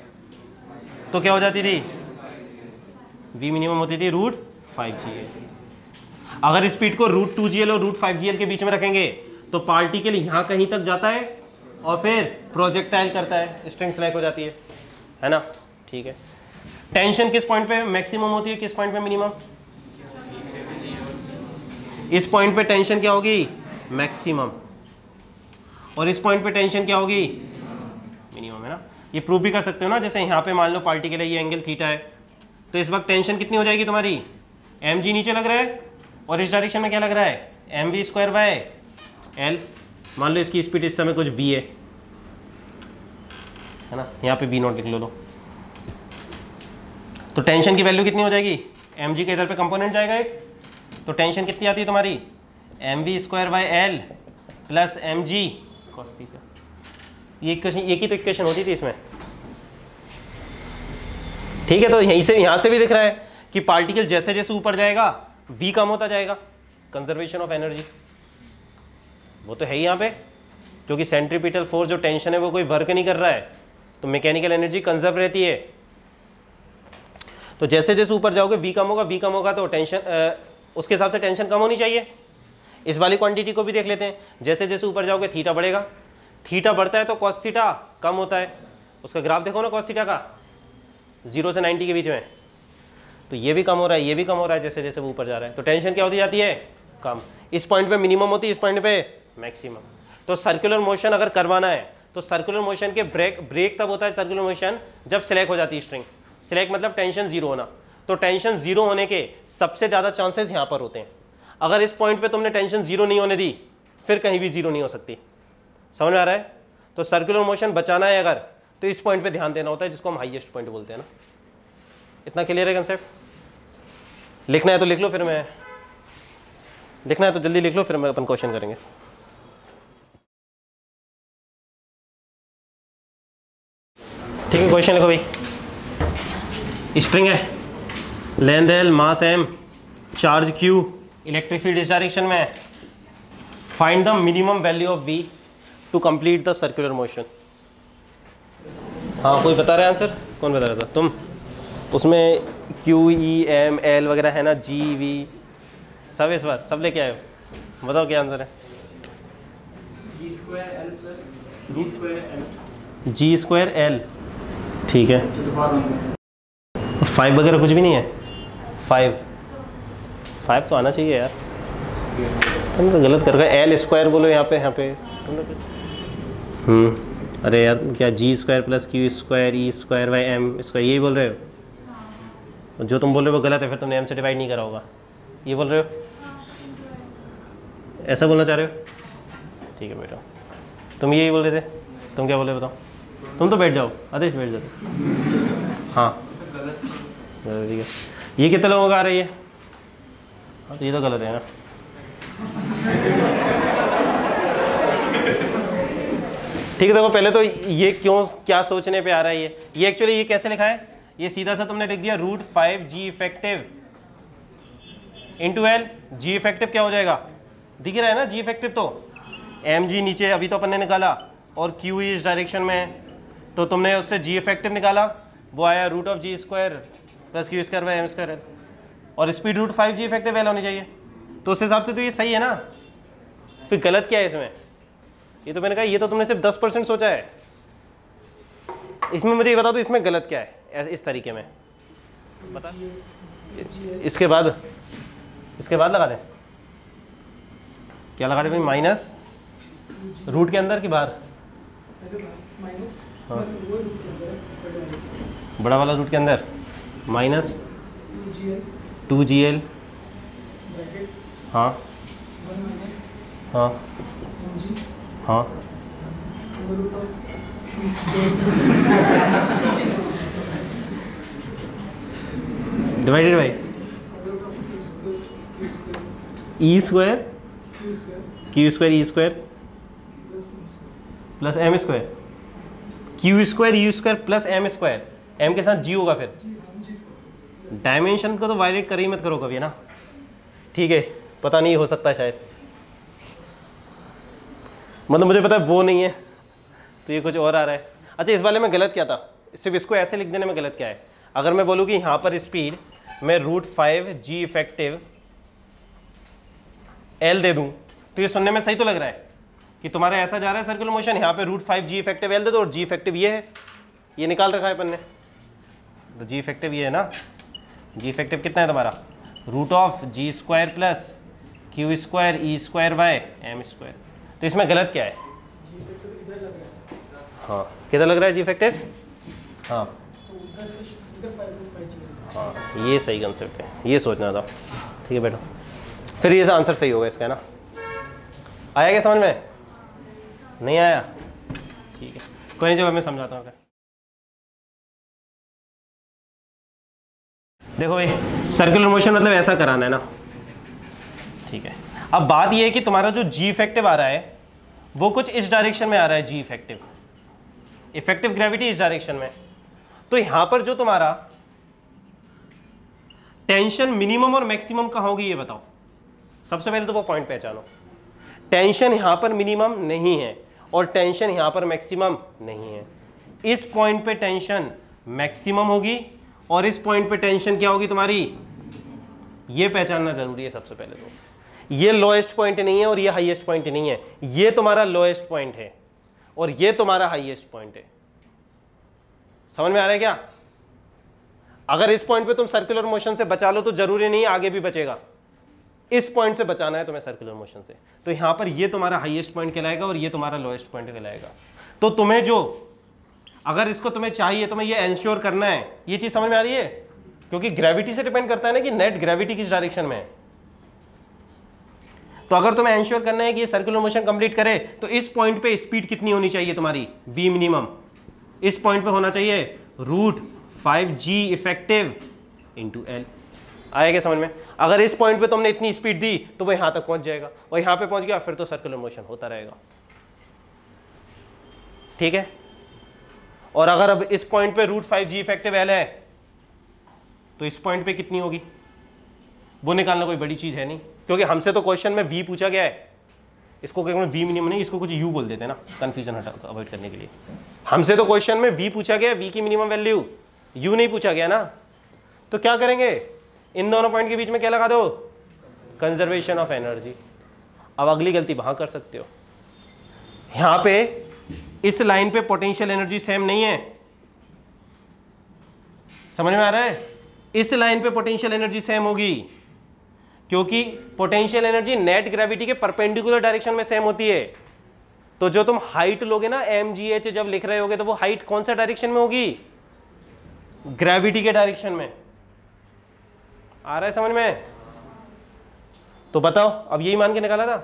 तो क्या हो जाती थी? वी मिनिमम होती थी रूट फाइव जी एल अगर स्पीड को रूट टू जी एल और रूट फाइव जी एल के बीच में रखेंगे तो पार्टिकल यहाँ कहीं तक जाता है और फिर प्रोजेक्टाइल करता है स्ट्रिंग स्लैक हो जाती है। है ना? ठीक है। टेंशन किस पॉइंट पे? मैक्सिमम होती है किस पॉइंट पे मिनिमम इस पॉइंट पे टेंशन क्या होगी? मैक्सिमम और इस पॉइंट पे टेंशन क्या होगी? मिनिमम है ना? ये प्रूव भी कर सकते हो ना, जैसे यहाँ पे मान लो पार्टिकल है ये एंगल थीटा है। तो इस वक्त टेंशन कितनी हो जाएगी तुम्हारी? एम जी नीचे लग रहा है और इस डायरेक्शन में क्या लग रहा है? M v square by L मान लो इसकी स्पीड इस समय कुछ बी है। है ना? यहाँ पे बी नोट लिख लो लो तो टेंशन की वैल्यू कितनी हो जाएगी? एम जी के इधर पे कंपोनेंट जाएगा एक। तो टेंशन कितनी आती है तुम्हारी? M v square by L plus m g ये इक्वेशन एक ही तो इक्वेशन होती थी इसमें। ठीक है तो यहीं से, यहाँ से भी दिख रहा है कि पार्टिकल जैसे जैसे ऊपर जाएगा वी कम होता जाएगा। कंजर्वेशन ऑफ़ एनर्जी वो तो है ही यहाँ पे, क्योंकि सेंट्रीपिटल फोर्स जो टेंशन है, वो कोई वर्क नहीं कर रहा है। तो मैकेनिकल एनर्जी कंजर्व रहती है। तो जैसे जैसे ऊपर जाओगे वी कम होगा वी कम होगा तो टेंशन उसके हिसाब से टेंशन कम होनी चाहिए। इस वाली क्वांटिटी को भी देख लेते हैं। जैसे जैसे ऊपर जाओगे थीटा बढ़ेगा। थीटा बढ़ता है तो कॉस थीटा कम होता है। उसका ग्राफ देखो ना कॉस थीटा का। ज़ीरो से नाइन्टी के बीच में। तो ये भी कम हो रहा है, ये भी कम हो रहा है, जैसे जैसे वो ऊपर जा रहा है। तो टेंशन क्या होती जाती है? कम। इस पॉइंट पे मिनिमम होती है, इस पॉइंट पे मैक्सिमम तो सर्कुलर मोशन अगर करवाना है तो सर्कुलर मोशन के ब्रेक ब्रेक तब होता है सर्कुलर मोशन जब सिलेक्ट हो जाती है स्ट्रिंग सिलेक्ट मतलब टेंशन ज़ीरो होना। तो टेंशन ज़ीरो होने के सबसे ज़्यादा चांसेस यहाँ पर होते हैं। अगर इस पॉइंट पे तुमने टेंशन ज़ीरो नहीं होने दी, फिर कहीं भी ज़ीरो नहीं हो सकती। समझ में आ रहा है? तो सर्कुलर मोशन बचाना है अगर तो इस पॉइंट पे ध्यान देना होता है, जिसको हम हाईएस्ट पॉइंट बोलते हैं ना। इतना क्लियर है कंसेप्ट लिखना है तो लिख लो, फिर मैं लिखना है तो जल्दी लिख लो, फिर मैं अपन क्वेश्चन करेंगे। ठीक है क्वेश्चन लिखो भाई। स्प्रिंग है। Length L mass m charge q electric field इस डायरेक्शन में है। Find the minimum value of v to complete the circular motion हाँ कोई बता रहे है आंसर? कौन बता रहा था? तुम। उसमें क्यू ई एम एल वगैरह है ना? जी वी सब इस बार, सब लेके आए हो। बताओ क्या आंसर है? जी स्क्वायर एल ठीक है। फाइव वगैरह कुछ भी नहीं है? फाइव फाइव तो आना चाहिए यार। तुम तो गलत कर रहे एल स्क्वायर बोलो यहाँ पे यहाँ पे। हम्म। अरे यार क्या g square plus q square E square by m square यही बोल रहे हो? जो तुम बोल रहे हो वो गलत है फिर तुमने एम से डिवाइड नहीं करा होगा। ये बोल रहे हो? ऐसा बोलना चाह रहे हो? ठीक है बेटा। तुम यही बोल रहे थे? तुम क्या बोल रहे हो बताओ? तुम तो बैठ जाओ आदेश बैठ जाओ। हाँ। ठीक है। ये कितने लोगों का आ रही है हाँ तो ये तो गलत है ना। ठीक है, देखो, पहले तो ये क्यों, क्या सोचने पे आ रहा है ये? ये एक्चुअली ये कैसे लिखा है? ये सीधा सा तुमने लिख दिया root five g effective into L g effective क्या हो जाएगा? दिख रहा है ना जी इफ़ेक्टिव तो? एम जी नीचे, अभी तो अपन ने निकाला, और क्यू इस डायरेक्शन में है। तो तुमने उससे जी इफ़ेक्टिव निकाला, वो आया root of G square plus Q square by M square और speed root five G effective L होनी चाहिए। तो उस हिसाब से तो ये सही है ना? फिर गलत क्या है इसमें? ये तो मैंने कहा, ये तो तुमने सिर्फ़ दस परसेंट सोचा है। इसमें मुझे ये बता दो, इसमें गलत क्या है, इस तरीके में? बता। इसके बाद इसके बाद लगा दें। क्या लगा दे भाई? माइनस? रूट के अंदर की बाहर? हाँ। बड़ा वाला रूट के अंदर? माइनस? Two g L. हाँ। हाँ। हाँ। Divided by E square q square E square plus m square q square u square plus m square m के साथ जी होगा फिर। डायमेंशन को तो वायलेट कर ही मत करो कभी ना? ठीक है, पता नहीं, हो सकता शायद। मतलब मुझे पता है वो नहीं है। तो ये कुछ और आ रहा है। अच्छा इस वाले में गलत क्या था? सिर्फ़ इसको ऐसे लिख देने में गलत क्या है? अगर मैं बोलूँ कि यहाँ पर स्पीड मैं root five g effective L दे दूँ तो ये सुनने में सही तो लग रहा है कि तुम्हारा ऐसा जा रहा है सर्कुलर मोशन यहाँ पे root five g effective L दे दो और जी इफ़ेक्टिव ये है। ये निकाल रखा है अपन ने। तो जी इफ़ेक्टिव ये है ना? जी इफ़ेक्टिव कितना है तुम्हारा? Root of g square plus q square E square by m square तो इसमें गलत क्या है? हाँ। किधर लग रहा है जी इफ़ेक्टिव हाँ। हाँ ये सही कंसेप्ट है। ये सोचना था। ठीक है बेटा। फिर ये आंसर सही होगा इसका, है ना? आया क्या समझ में? नहीं आया। ठीक है। कोई नहीं, चलो मैं समझाता हूँ देखो भाई सर्कुलर मोशन मतलब ऐसा कराना है ना। ठीक है। अब बात यह है कि तुम्हारा जो जी इफ़ेक्टिव आ रहा है, वो कुछ इस डायरेक्शन में आ रहा है जी इफ़ेक्टिव इफ़ेक्टिव ग्रेविटी इस डायरेक्शन में। तो यहाँ पर जो तुम्हारा टेंशन मिनिमम और मैक्सिमम कहाँ होगी, ये बताओ। सबसे पहले तो वो पॉइंट पहचानो। टेंशन यहाँ पर मिनिमम नहीं है और टेंशन यहाँ पर मैक्सिमम नहीं है। इस पॉइंट पे टेंशन मैक्सिमम होगी और इस पॉइंट पे टेंशन क्या होगी तुम्हारी? ये पहचानना ज़रूरी है सबसे पहले तो। ये लोएस्ट पॉइंट नहीं है और ये हाईएस्ट पॉइंट नहीं है। ये तुम्हारा लोएस्ट पॉइंट है और ये तुम्हारा हाईएस्ट पॉइंट है। समझ में आ रहा है क्या? अगर इस पॉइंट पे तुम सर्कुलर मोशन से बचा लो तो ज़रूरी नहीं आगे भी बचेगा। इस पॉइंट से बचाना है तुम्हें सर्कुलर मोशन से। तो यहाँ पर ये तुम्हारा हाईएस्ट पॉइंट कहलाएगा और ये तुम्हारा लोएस्ट पॉइंट कहलाएगा। तो तुम्हें जो, अगर इसको तुम्हें चाहिए, तुम्हें ये एंश्योर करना है, ये चीज़ समझ में आ रही है? क्योंकि ग्रेविटी से डिपेंड करता है ना कि नेट ग्रेविटी किस डायरेक्शन में है। तो अगर तुम्हें एंश्योर करना है कि ये सर्कुलर मोशन कंप्लीट करे तो इस पॉइंट पे स्पीड कितनी होनी चाहिए तुम्हारी? वी मिनिमम इस पॉइंट पे होना चाहिए root five g effective into L आएगा समझ में? अगर इस पॉइंट पे तुमने इतनी स्पीड दी तो वो यहाँ तक पहुँच जाएगा। और यहाँ पे पहुँच गया, फिर तो सर्कुलर मोशन होता रहेगा। ठीक है? और अगर अब इस पॉइंट पे root five g effective L है तो इस पॉइंट पे कितनी होगी? वो निकालना कोई बड़ी चीज़ है नहीं। क्योंकि हमसे तो क्वेश्चन में वी पूछा गया है। इसको वी मिनिमम नहीं, इसको कुछ यू बोल देते ना कंफ्यूजन हटा अवॉइड करने के लिए। हमसे तो क्वेश्चन में वी पूछा गया वी की मिनिमम वैल्यू यू नहीं पूछा गया ना। तो क्या करेंगे? इन दोनों पॉइंट के बीच में क्या लगा दो? कंजर्वेशन ऑफ़ एनर्जी अब अगली गलती वहाँ कर सकते हो। यहाँ पे इस लाइन पे पोटेंशियल एनर्जी सेम नहीं है। समझ में आ रहा है? इस लाइन पे पोटेंशियल एनर्जी सेम होगी। क्योंकि पोटेंशियल एनर्जी नेट ग्रेविटी के परपेंडिकुलर डायरेक्शन में सेम होती है। तो जो तुम हाइट लोगे ना एम जी एच जब लिख रहे होगे तो वो हाइट कौन सा डायरेक्शन में होगी? ग्रेविटी के डायरेक्शन में। आ रहा है समझ में? तो बताओ, अब यही मान के निकाला था?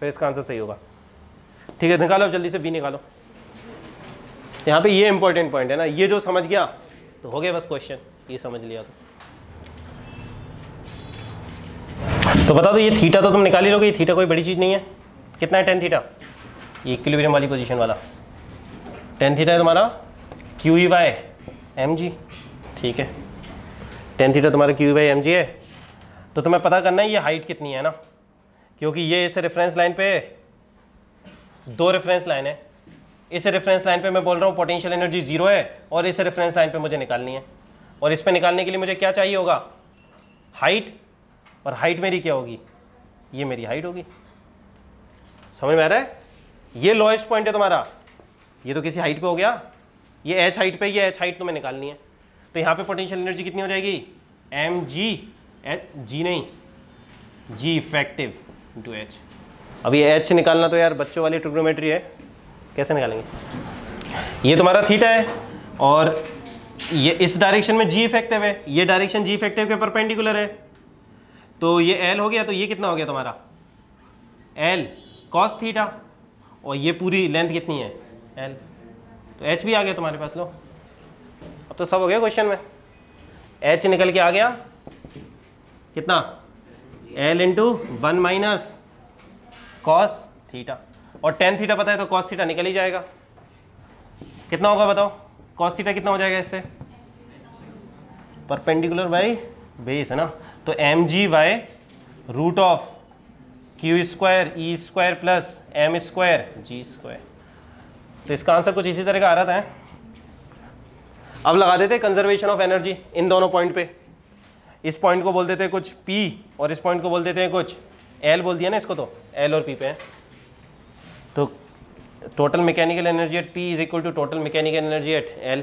फिर इसका आंसर सही होगा। ठीक है, निकालो, जल्दी से बी निकालो। यहाँ पे ये इंपॉर्टेंट पॉइंट है ना, ये जो समझ गया तो हो गया बस क्वेश्चन ये समझ लिया तो। तो बता दो, ये थीटा तो तुम निकाल लोगे, ये थीटा कोई बड़ी चीज़ नहीं है। कितना है टेन थीटा? ये इक्विलिब्रियम वाली पोजीशन वाला। टेन थीटा है तुम्हारा q E by m g ठीक है। टेन थीटा तुम्हारा क्यू बाई एम जी है। तो तुम्हें पता करना है ये हाइट कितनी है ना। क्योंकि ये इस रेफरेंस लाइन पे दो रेफरेंस लाइन है। इस रेफरेंस लाइन पे मैं बोल रहा हूँ पोटेंशियल एनर्जी ज़ीरो है और इस रेफरेंस लाइन पे मुझे निकालनी है। और इस पे निकालने के लिए मुझे क्या चाहिए होगा? हाइट और हाइट मेरी क्या होगी? ये मेरी हाइट होगी। समझ में आ रहा है? ये लोएस्ट पॉइंट है तुम्हारा। ये तो किसी हाइट पे हो गया। ये एच हाइट पे, ये एच हाइट तुम्हें निकालनी है। तो यहाँ पे पोटेंशियल एनर्जी कितनी हो जाएगी? एम जी एच जी नहीं। जी इफ़ेक्टिव इंटू एच अब ये एच निकालना तो यार बच्चों वाली ट्रिग्नोमेट्री है। कैसे निकालेंगे? ये तुम्हारा थीटा है और ये इस डायरेक्शन में जी इफ़ेक्टिव है। ये डायरेक्शन जी इफ़ेक्टिव के परपेंडिकुलर है। तो ये एल हो गया तो ये कितना हो गया तुम्हारा? एल कॉस थीटा और ये पूरी लेंथ कितनी है? एल तो एच भी आ गया तुम्हारे पास, लो। अब तो सब हो गया क्वेश्चन में। एच निकल के आ गया। कितना? L into one minus cos theta और टेन थीटा पता है तो कॉस थीटा निकल ही जाएगा। कितना होगा बताओ? कॉस थीटा कितना हो जाएगा इससे? परपेंडिकुलर बाई बेस है ना? तो m g by root of q square E square plus m square g square तो इसका आंसर कुछ इसी तरह का आ रहा था अब लगा देते कंजर्वेशन ऑफ़ एनर्जी इन दोनों पॉइंट पे। इस पॉइंट को बोल देते हैं कुछ P और इस पॉइंट को बोल देते हैं कुछ L, बोल दिया ना इसको तो? L और P पे, है? तो total mechanical energy at P is equal to total mechanical energy at L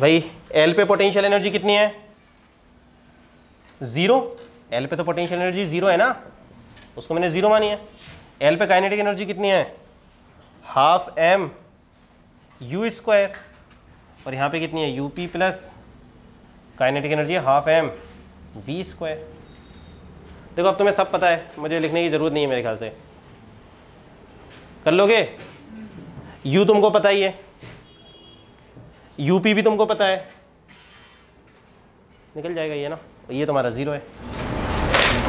भाई, L पे पोटेंशियल एनर्जी कितनी है? ज़ीरो एल पे तो पोटेंशियल एनर्जी ज़ीरो है ना? उसको मैंने ज़ीरो मानी है। एल पे काइनेटिक एनर्जी कितनी है? हाफ़ एम यू स्क्वायर और यहाँ पे कितनी है? U P plus kinetic energy है हाफ़ एम वी स्क्वायर देखो, अब तुम्हें सब पता है, मुझे लिखने की ज़रूरत नहीं है मेरे ख्याल से। कर लोगे? यू तुमको पता ही है। यूपी भी तुमको पता है। निकल जाएगा ये ना? ये तुम्हारा ज़ीरो है।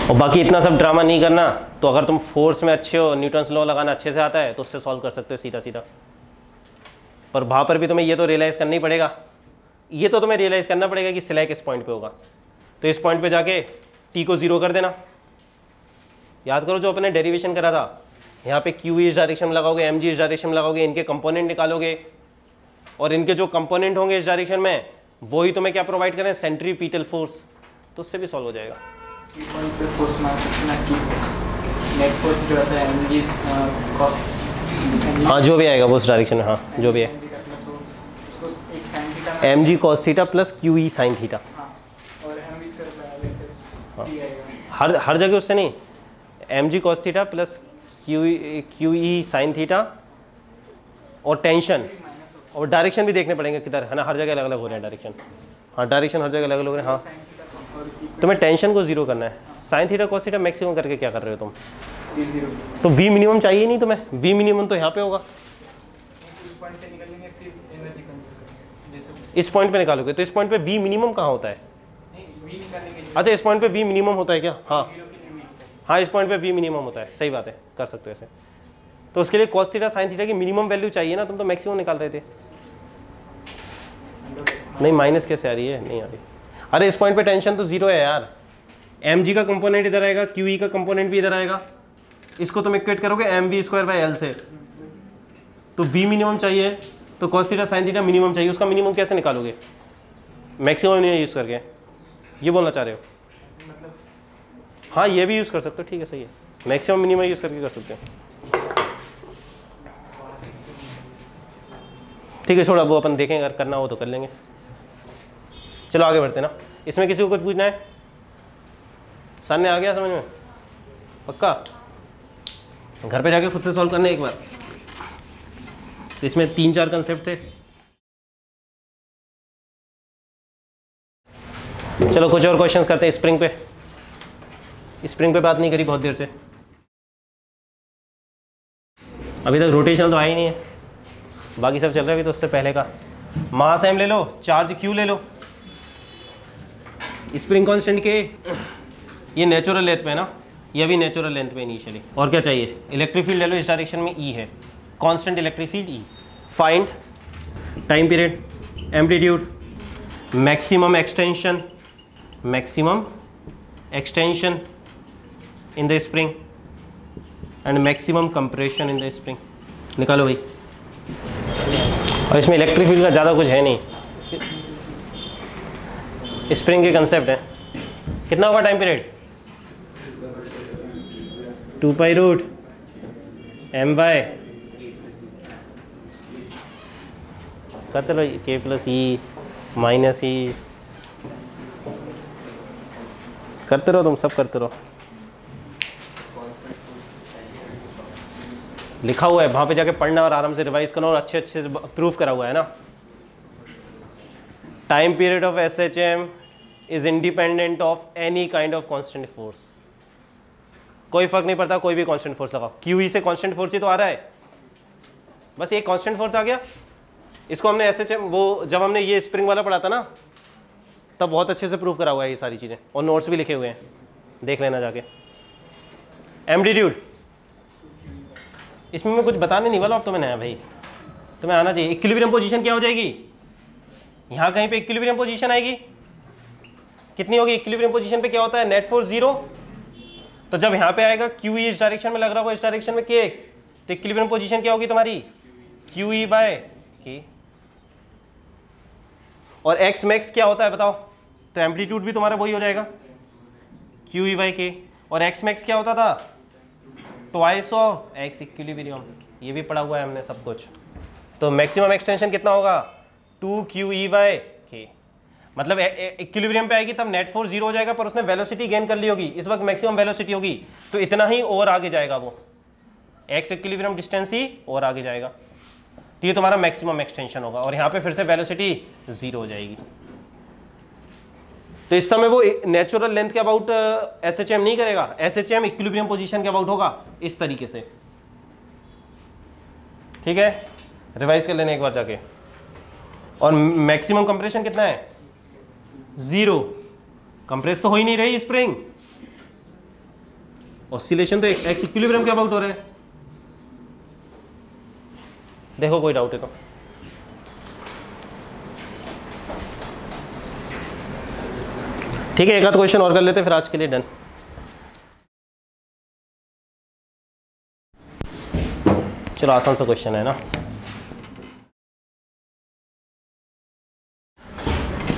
और बाकी इतना सब ड्रामा नहीं करना तो अगर तुम फोर्स में अच्छे हो न्यूटन्स लॉ लगाना अच्छे से आता है तो उससे सॉल्व कर सकते हो सीधा सीधा। पर वहाँ पर भी तुम्हें ये तो रियलाइज़ करना ही पड़ेगा। ये तो तुम्हें रियलाइज़ करना पड़ेगा कि सिलेक्ट इस पॉइंट पे होगा। तो इस पॉइंट पे जाके टी को ज़ीरो कर देना। याद करो जो अपने डेरिवेशन करा था। यहाँ पे क्यू इस डायरेक्शन में लगाओगे एम जी इस डायरेक्शन में लगाओगे, इनके कंपोनेंट निकालोगे। और इनके जो कंपोनेंट होंगे इस डायरेक्शन में वही तुम्हें क्या प्रोवाइड करें? सेंट्री पीटल फोर्स तो उससे भी सॉल्व हो जाएगा। हाँ जो भी आएगा वो उस डायरेक्शन में हाँ जो भी है। M g cos theta plus q E sine theta हर हर जगह उससे नहीं। M g cos theta plus q q E sine theta और टेंशन और डायरेक्शन भी देखने पड़ेंगे किधर है ना हर जगह अलग अलग हो रहे हैं डायरेक्शन हाँ डायरेक्शन हर जगह अलग अलग हो रहे हैं हाँ। तुम्हें टेंशन को ज़ीरो करना है। Sine theta cos theta maximum करके क्या कर रहे हो तुम? तो वी मिनिमम चाहिए नहीं तुम्हें? वी मिनिमम तो यहाँ पे होगा। इस पॉइंट पे निकालोगे तो इस पॉइंट पे वी मिनिमम कहाँ होता है? अच्छा इस पॉइंट पे वी मिनिमम होता है क्या? हाँ। हाँ इस पॉइंट पे वी मिनिमम होता है। सही बात है, कर सकते हो ऐसे। तो उसके लिए कॉस थीटा साइन थीटा की मिनिमम वैल्यू चाहिए ना, तुम तो मैक्सिमम निकाल रहे थे। नहीं माइनस कैसे आ रही है? नहीं आ रही। अरे, इस पॉइंट पे टेंशन तो ज़ीरो है यार। एम जी का कंपोनेंट इधर आएगा क्यू ई का कंपोनेंट भी इधर आएगा। इसको तुम इक्वेट करोगे m v square by L से। तो वी मिनिमम चाहिए तो cos theta sine theta minimum चाहिए, उसका मिनिमम कैसे निकालोगे? मैक्सिमम यूज़ करके। ये बोलना चाह रहे हो? हाँ ये भी यूज़ कर सकते हो। ठीक है, सही है। मैक्सिमम मिनिमम यूज़ करके कर सकते हो। ठीक है, छोड़ा, वो अपन देखेंगे अगर करना हो तो कर लेंगे। चलो आगे बढ़ते ना। इसमें किसी को कुछ पूछना है? सामने आ गया समझ में? पक्का? घर पे जाके खुद से सॉल्व करना एक बार। तो इसमें तीन चार कंसेप्ट थे। चलो कुछ और क्वेश्चंस करते हैं स्प्रिंग पे। स्प्रिंग पे बात नहीं करी बहुत देर से। अभी तक रोटेशन तो आई नहीं है। बाकी सब चल रहा है अभी तो उससे पहले का। मास एम ले लो चार्ज क्यू ले लो। स्प्रिंग कांस्टेंट के? ये नेचुरल लेंथ पे ना? ये भी नेचुरल लेंथ में इनिशियली और क्या चाहिए? इलेक्ट्रिक फ़ील्ड ले लो इस डायरेक्शन में ई e है. Constant electric field E find time period amplitude maximum extension maximum extension in the spring and maximum compression in the spring निकालो भाई। और इसमें इलेक्ट्रिक फ़ील्ड का ज़्यादा कुछ है नहीं। स्प्रिंग के कंसेप्ट है। कितना होगा time period two pi root m by करते रहो के प्लस ई माइनस ई करते रहो तुम, सब करते रहो। लिखा हुआ है, वहाँ पे जाके पढ़ना और आराम से रिवाइज करना और अच्छे अच्छे से प्रूफ करा हुआ है ना। Time period of S H M is independent of any kind of constant force कोई फ़र्क नहीं पड़ता, कोई भी कॉन्स्टेंट फोर्स लगाओ। क्यू ई से कॉन्स्टेंट फोर्स ही तो आ रहा है। बस एक कॉन्स्टेंट फोर्स आ गया। इसको हमने ऐसे वो जब हमने ये स्प्रिंग वाला पढ़ा था ना, तब बहुत अच्छे से प्रूव करा हुआ है ये सारी चीज़ें। और नोट्स भी लिखे हुए हैं। देख लेना जाके। एमडीड्यूड इसमें मैं कुछ बताने नहीं वाला, अब तो नया भाई। तुम्हें आना चाहिए। इक्विलिब्रियम पोजीशन क्या हो जाएगी? यहाँ कहीं पे इक्विलिब्रियम पोजीशन आएगी। कितनी होगी इक्विलिब्रियम पोजीशन पे क्या होता है? नेट फोर्स ज़ीरो तो जब यहाँ पे आएगा क्यू e इस डायरेक्शन में लग रहा होगा, इस डायरेक्शन में के एक्स तो इक्विलिब्रियम पोजीशन क्या होगी तुम्हारी? क्यू ई बाय की और एक्स मैक्स क्या होता है बताओ? तो एम्पलीट्यूड भी तुम्हारा वही हो जाएगा। क्यू ई बाई के और एक्स मैक्स क्या होता था? ट्वाइस ऑफ़ एक्स इक्विलिब्रियम ये भी पढ़ा हुआ है हमने सब कुछ। तो मैक्सिमम एक्सटेंशन कितना होगा? टू क्यू ई बाय मतलब इक्विलिब्रियम पे आएगी, तब नेट फोर्स ज़ीरो हो जाएगा, पर उसने वेलोसिटी गेन कर ली होगी। इस वक्त मैक्सिमम वेलोसिटी होगी तो इतना ही और आगे जाएगा वो। एक्स इक्विलिब्रियम डिस्टेंस ही और आगे जाएगा। तो ये तुम्हारा मैक्सिमम एक्सटेंशन होगा, और यहाँ पे फिर से वेलोसिटी ज़ीरो हो जाएगी। तो इस समय वो नेचुरल लेंथ के अबाउट एस एच एम नहीं करेगा। S H M equilibrium position के अबाउट होगा, इस तरीके से। ठीक है? रिवाइज कर लेने एक बार जाके। और मैक्सिमम कंप्रेशन कितना है? ज़ीरो कंप्रेस तो हो ही नहीं रही स्प्रिंग ऑसिलेशन तो एक्स इक्विलिब्रियम के अबाउट हो रहा है। देखो कोई डाउट है तो। ठीक है, एक आध क्वेश्चन और कर लेते फिर आज के लिए डन चलो, आसान सा क्वेश्चन है ना।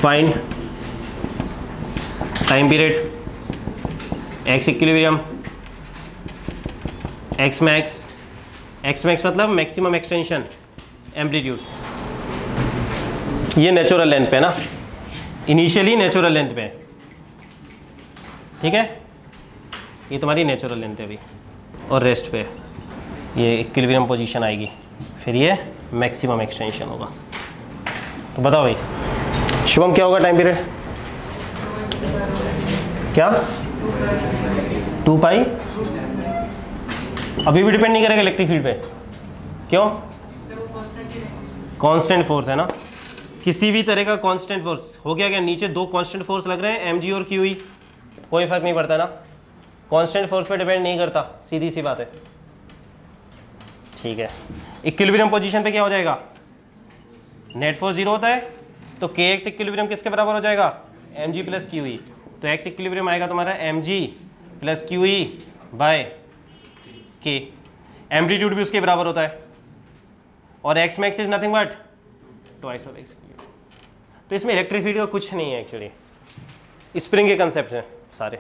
Find time period x equilibrium x max x max मतलब मैक्सिमम एक्सटेंशन एम्पलीट्यूड ये नेचुरल लेंथ पे ना? इनिशियली नेचुरल लेंथ पे। ठीक है? ये तुम्हारी नेचुरल लेंथ है अभी। और रेस्ट पे। ये इक्विलिब्रियम पोजीशन आएगी। फिर ये मैक्सिमम एक्सटेंशन होगा। तो बताओ भाई। शुभम, क्या होगा टाइम पीरियड क्या? Two pi? अभी भी डिपेंड नहीं करेगा इलेक्ट्रिक फ़ील्ड पे। क्यों? कांस्टेंट फोर्स है ना? किसी भी तरह का कांस्टेंट फोर्स हो गया क्या? नीचे दो कांस्टेंट फोर्स लग रहे हैं एमजी और क्यू ई कोई फ़र्क नहीं पड़ता ना। कांस्टेंट फोर्स पे डिपेंड नहीं करता। सीधी सी बात है। ठीक है। इक्विलिब्रियम पोजीशन पे क्या हो जाएगा? नेट फोर्स ज़ीरो होता है तो के एक्स इक्विलिब्रियम किसके बराबर हो जाएगा? M g plus q E तो एक्स इक्विलिब्रियम आएगा तुम्हारा m g plus q E by k amplitude भी उसके बराबर होता है। और x max is nothing but twice of x तो इसमें इलेक्ट्रिक फ़ील्ड का कुछ नहीं है एक्चुअली स्प्रिंग के कंसेप्ट हैं सारे।